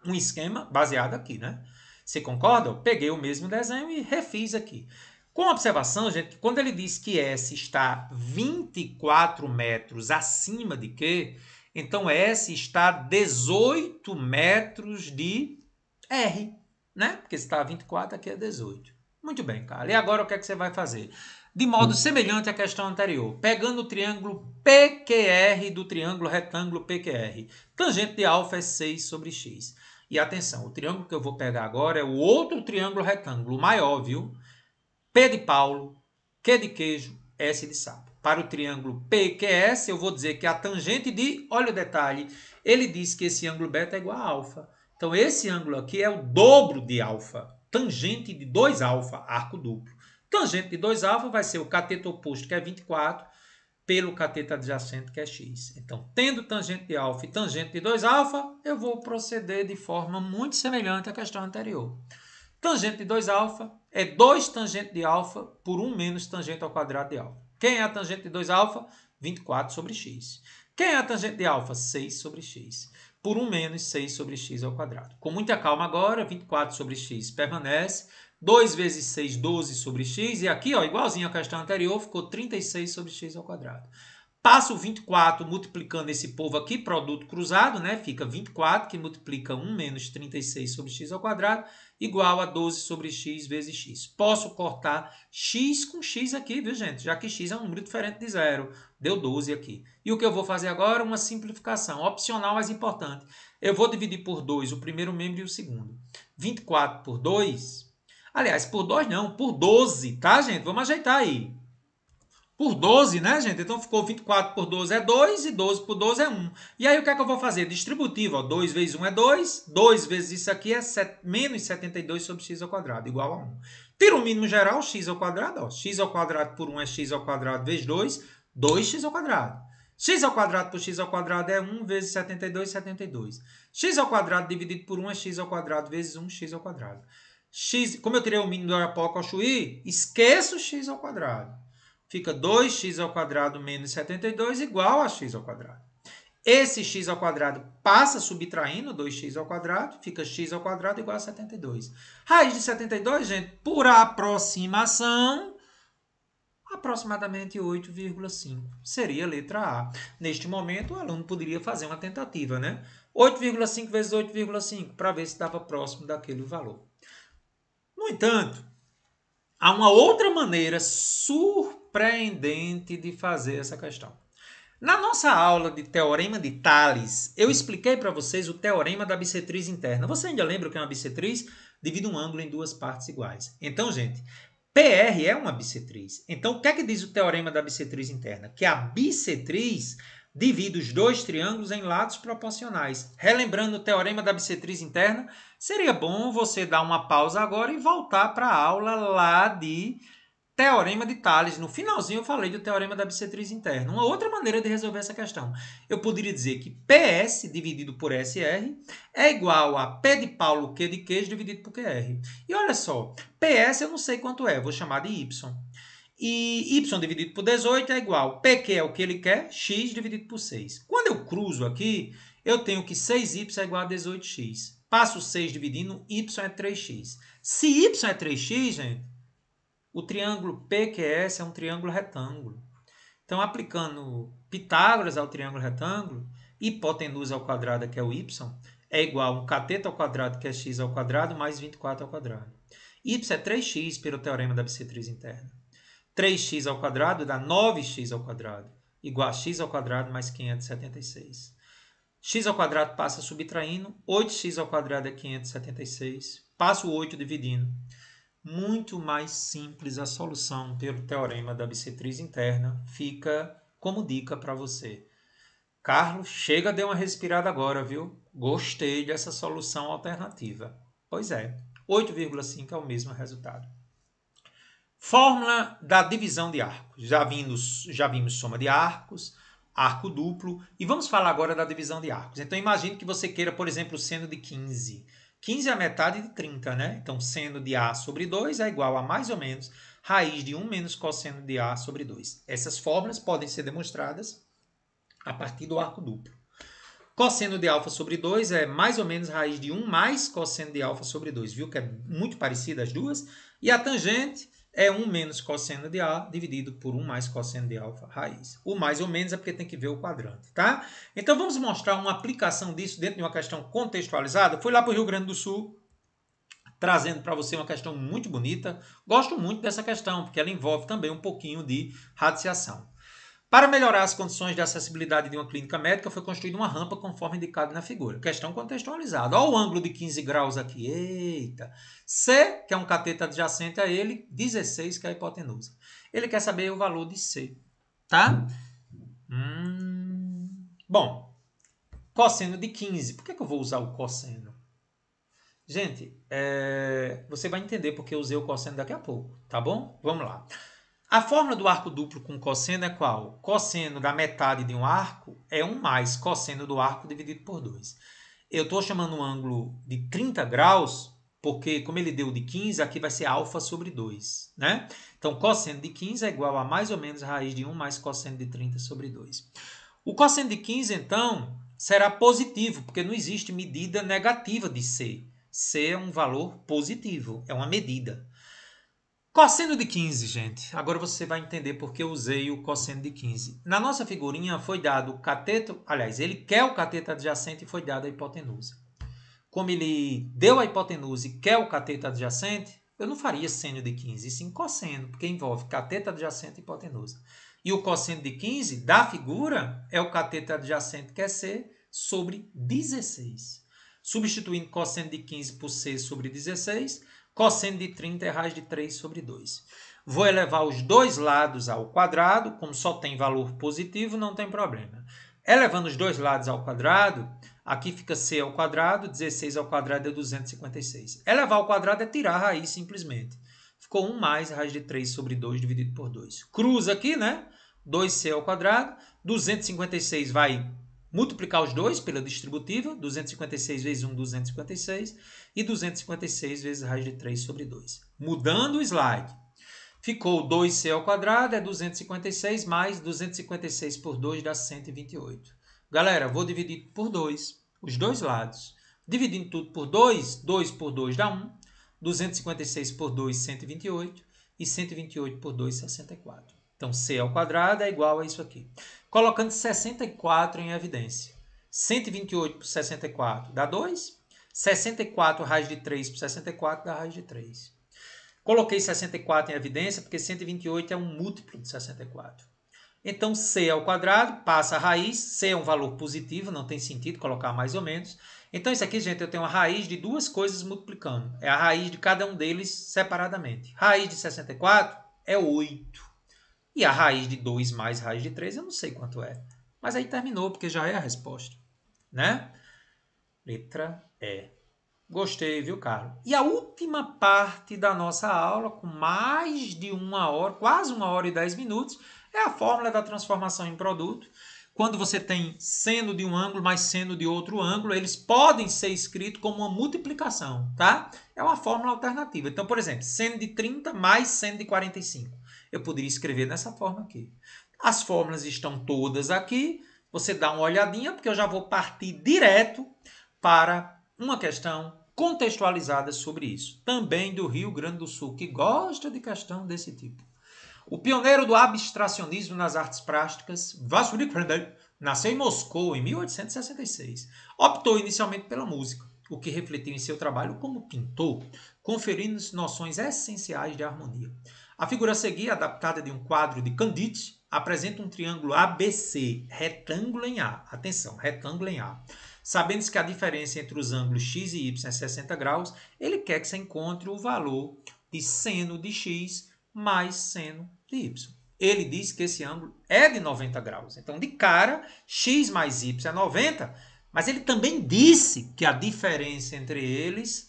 um esquema baseado aqui, né? Você concorda? Eu peguei o mesmo desenho e refiz aqui. Com observação, gente, quando ele diz que S está 24 metros acima de Q, então S está 18 metros de R, né? Porque se está 24, aqui é 18. Muito bem, cara. E agora o que é que você vai fazer? De modo semelhante à questão anterior, pegando o triângulo PQR do triângulo retângulo PQR. Tangente de alfa é 6 sobre x. E atenção, o triângulo que eu vou pegar agora é o outro triângulo retângulo, maior, viu? P de Paulo, Q de queijo, S de sapo. Para o triângulo PQS, eu vou dizer que a tangente de, olha o detalhe, ele diz que esse ângulo beta é igual a alfa. Então, esse ângulo aqui é o dobro de alfa. Tangente de 2 alfa, arco duplo. Tangente de 2 alfa vai ser o cateto oposto, que é 24, pelo cateto adjacente, que é x. Então, tendo tangente de alfa e tangente de 2 alfa, eu vou proceder de forma muito semelhante à questão anterior. Tangente de 2 alfa é 2 tangente de alfa por 1 menos tangente ao quadrado de alfa. Quem é a tangente de 2 alfa? 24 sobre x. Quem é a tangente de alfa? 6 sobre x. Por 1 menos 6 sobre x ao quadrado. Com muita calma agora, 24 sobre x permanece. 2 vezes 6, 12 sobre x. E aqui, ó, igualzinho à questão anterior, ficou 36 sobre x ao quadrado. Passo 24 multiplicando esse povo aqui, produto cruzado, né? Fica 24, que multiplica 1 menos 36 sobre x ao quadrado, igual a 12 sobre x vezes x. Posso cortar x com x aqui, viu, gente? Já que x é um número diferente de zero. Deu 12 aqui. E o que eu vou fazer agora? Uma simplificação, opcional, mas importante. Eu vou dividir por 2 o primeiro membro e o segundo. 24 por 2 Aliás, por 2 não, por 12, tá, gente? Vamos ajeitar aí. Por 12, né, gente? Então ficou 24 por 12 é 2 e 12 por 12 é 1. E aí o que é que eu vou fazer? Distributivo, ó. 2 vezes 1 é 2, 2 vezes isso aqui é set, menos 72 sobre x ao quadrado, igual a 1. Tira o mínimo geral, x ao quadrado, ó. x ao quadrado por 1 é x ao quadrado vezes 2, 2x ao quadrado. x ao quadrado por x ao quadrado é 1 vezes 72, 72. x ao quadrado dividido por 1 é x ao quadrado vezes 1, x ao quadrado x, como eu tirei o mínimo do Arapoca ao esqueço x ao quadrado. Fica 2x ao quadrado menos 72 igual a x ao quadrado. Esse x ao quadrado passa subtraindo 2x ao quadrado, fica x ao quadrado igual a 72. Raiz de 72, gente, por aproximação, aproximadamente 8,5. Seria a letra A. Neste momento, o aluno poderia fazer uma tentativa, né? 8,5 vezes 8,5, para ver se estava próximo daquele valor. No entanto, há uma outra maneira surpreendente de fazer essa questão. Na nossa aula de teorema de Tales, eu expliquei para vocês o teorema da bissetriz interna. Você ainda lembra o que é uma bissetriz? Divide um ângulo em duas partes iguais. Então, gente, PR é uma bissetriz. Então, o que é que diz o teorema da bissetriz interna? Que a bissetriz divide os dois triângulos em lados proporcionais. Relembrando o teorema da bissetriz interna, seria bom você dar uma pausa agora e voltar para a aula lá de teorema de Tales. No finalzinho eu falei do teorema da bissetriz interna. Uma outra maneira de resolver essa questão. Eu poderia dizer que PS dividido por SR é igual a P de Paulo Q de queijo dividido por QR. E olha só, PS eu não sei quanto é, vou chamar de Y. E y dividido por 18 é igual, PQ é o que ele quer, x dividido por 6. Quando eu cruzo aqui, eu tenho que 6y é igual a 18x. Passo 6 dividindo, y é 3x. Se y é 3x, gente, o triângulo PQS é um triângulo retângulo. Então, aplicando Pitágoras ao triângulo retângulo, hipotenusa ao quadrado, que é o y, é igual a um cateto ao quadrado, que é x ao quadrado, mais 24 ao quadrado. y é 3x pelo teorema da bissetriz interna. 3x ao quadrado dá 9x ao quadrado, igual a x ao quadrado mais 576. x ao quadrado passa subtraindo, 8x ao quadrado é 576, passo o 8 dividindo. Muito mais simples a solução pelo teorema da bissetriz interna, fica como dica para você. Carlos, chega, dê uma respirada agora, viu? Gostei dessa solução alternativa. Pois é, 8,5 é o mesmo resultado. Fórmula da divisão de arcos. Já vimos, já vimos soma de arcos, arco duplo, e vamos falar agora da divisão de arcos. Então imagine que você queira, por exemplo, o seno de 15. 15 é a metade de 30, né? Então seno de A sobre 2 é igual a mais ou menos raiz de 1 menos cosseno de A sobre 2. Essas fórmulas podem ser demonstradas a partir do arco duplo. Cosseno de alfa sobre 2 é mais ou menos raiz de 1 mais cosseno de alfa sobre 2. Viu que é muito parecida as duas? E a tangente é 1 menos cosseno de A dividido por 1 mais cosseno de alfa raiz. O mais ou menos é porque tem que ver o quadrante, tá? Então vamos mostrar uma aplicação disso dentro de uma questão contextualizada. Fui lá para o Rio Grande do Sul, trazendo para você uma questão muito bonita. Gosto muito dessa questão, porque ela envolve também um pouquinho de radiciação. Para melhorar as condições de acessibilidade de uma clínica médica, foi construída uma rampa conforme indicado na figura. Questão contextualizada. Olha o ângulo de 15 graus aqui. Eita! C, que é um cateto adjacente a ele, 16, que é a hipotenusa. Ele quer saber o valor de C. Tá? Hum... Bom, cosseno de 15. Por que, que eu vou usar o cosseno? Gente, é... você vai entender porque eu usei o cosseno daqui a pouco, tá bom? Vamos lá. A fórmula do arco duplo com cosseno é qual? Cosseno da metade de um arco é 1 mais cosseno do arco dividido por 2. Eu estou chamando um ângulo de 30 graus, porque como ele deu de 15, aqui vai ser alfa sobre 2. Né? Então, cosseno de 15 é igual a mais ou menos raiz de 1 mais cosseno de 30 sobre 2. O cosseno de 15, então, será positivo, porque não existe medida negativa de C. C é um valor positivo, é uma medida. Cosseno de 15, gente. Agora você vai entender porque eu usei o cosseno de 15. Na nossa figurinha foi dado o cateto, aliás, ele quer o cateto adjacente e foi dado a hipotenusa. Como ele deu a hipotenusa e quer o cateto adjacente, eu não faria seno de 15, e sim cosseno, porque envolve cateto adjacente e hipotenusa. E o cosseno de 15 da figura é o cateto adjacente, que é C, sobre 16. Substituindo cosseno de 15 por C sobre 16, Cosseno de 30 é raiz de 3 sobre 2. Vou elevar os dois lados ao quadrado, como só tem valor positivo, não tem problema. Elevando os dois lados ao quadrado, aqui fica c ao quadrado, 16 ao quadrado é 256. Elevar ao quadrado é tirar a raiz simplesmente. Ficou 1 mais raiz de 3 sobre 2 dividido por 2. Cruza aqui, né? 2c ao quadrado, 256 vai multiplicar os dois pela distributiva, 256 vezes 1, 256, e 256 vezes raiz de 3 sobre 2. Mudando o slide, ficou 2c ao quadrado, é 256, mais 256 por 2 dá 128. Galera, vou dividir por 2, os dois lados. Dividindo tudo por 2, 2 por 2 dá 1, 256 por 2, 128, e 128 por 2, 64. Então, c ao quadrado é igual a isso aqui colocando 64 em evidência. 128 por 64 dá 2. 64 raiz de 3 por 64 dá raiz de 3. Coloquei 64 em evidência porque 128 é um múltiplo de 64. Então, c ao quadrado passa a raiz. c é um valor positivo, não tem sentido colocar mais ou menos. Então, isso aqui, gente, eu tenho a raiz de duas coisas multiplicando. É a raiz de cada um deles separadamente. Raiz de 64 é 8. E a raiz de 2 mais raiz de 3, eu não sei quanto é. Mas aí terminou, porque já é a resposta. Né? Letra E. Gostei, viu, Carlos? E a última parte da nossa aula, com mais de uma hora, quase uma hora e dez minutos, é a fórmula da transformação em produto. Quando você tem seno de um ângulo mais seno de outro ângulo, eles podem ser escritos como uma multiplicação, tá? É uma fórmula alternativa. Então, por exemplo, seno de 30 mais seno de 45 eu poderia escrever dessa forma aqui. As fórmulas estão todas aqui. Você dá uma olhadinha, porque eu já vou partir direto para uma questão contextualizada sobre isso. Também do Rio Grande do Sul, que gosta de questão desse tipo. O pioneiro do abstracionismo nas artes plásticas, Vasily Krendak, nasceu em Moscou em 1866. Optou inicialmente pela música, o que refletiu em seu trabalho como pintor, conferindo noções essenciais de harmonia. A figura a seguir, adaptada de um quadro de Candide, apresenta um triângulo ABC, retângulo em A. Atenção, retângulo em A. Sabendo que a diferença entre os ângulos x e y é 60 graus, ele quer que você encontre o valor de seno de x mais seno de y. Ele diz que esse ângulo é de 90 graus. Então, de cara, x mais y é 90, mas ele também disse que a diferença entre eles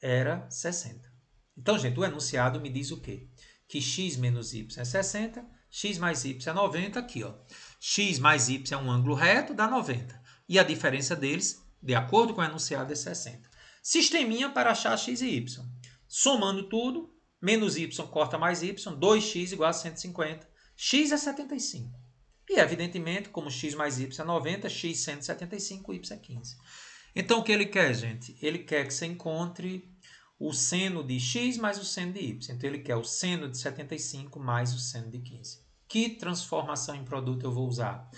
era 60. Então, gente, o enunciado me diz o quê? Que x menos y é 60, x mais y é 90, aqui, ó. x mais y é um ângulo reto, dá 90. E a diferença deles, de acordo com o enunciado, é 60. Sisteminha para achar x e y. Somando tudo, menos y corta mais y, 2x igual a 150. x é 75. E, evidentemente, como x mais y é 90, x 175, y é 15. Então, o que ele quer, gente? Ele quer que você encontre o seno de x mais o seno de y. Então, ele quer o seno de 75 mais o seno de 15. Que transformação em produto eu vou usar?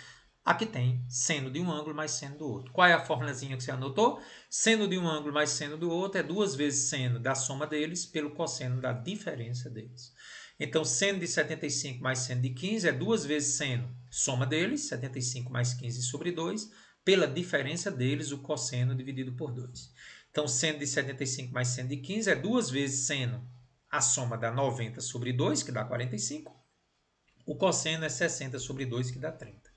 Aqui tem seno de um ângulo mais seno do outro. Qual é a formulazinha que você anotou? Seno de um ângulo mais seno do outro é duas vezes seno da soma deles pelo cosseno da diferença deles. Então, seno de 75 mais seno de 15 é duas vezes seno, soma deles, 75 mais 15 sobre 2, pela diferença deles, o cosseno dividido por 2. Então, seno de 75 mais seno de 15 é duas vezes seno, a soma dá 90 sobre 2, que dá 45. O cosseno é 60 sobre 2, que dá 30.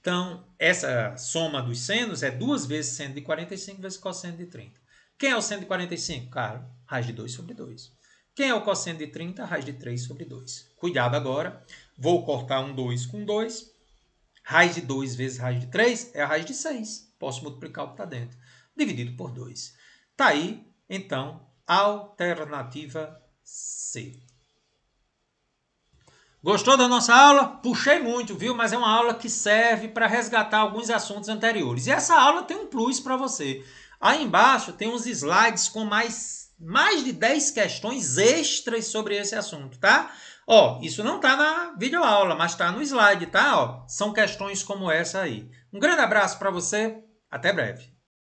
Então, essa soma dos senos é duas vezes seno de 45 vezes cosseno de 30. Quem é o seno de 45? Cara, raiz de 2 sobre 2. Quem é o cosseno de 30? Raiz de 3 sobre 2. Cuidado agora. Vou cortar um 2 com 2. Raiz de 2 vezes raiz de 3 é a raiz de 6. Posso multiplicar o que está dentro. Dividido por 2. Está aí, então, alternativa C. Gostou da nossa aula? Puxei muito, viu? Mas é uma aula que serve para resgatar alguns assuntos anteriores. E essa aula tem um plus para você. Aí embaixo tem uns slides com mais, mais de 10 questões extras sobre esse assunto, tá? Ó, isso não tá na videoaula, mas tá no slide, tá? Ó, são questões como essa aí. Um grande abraço para você, até breve.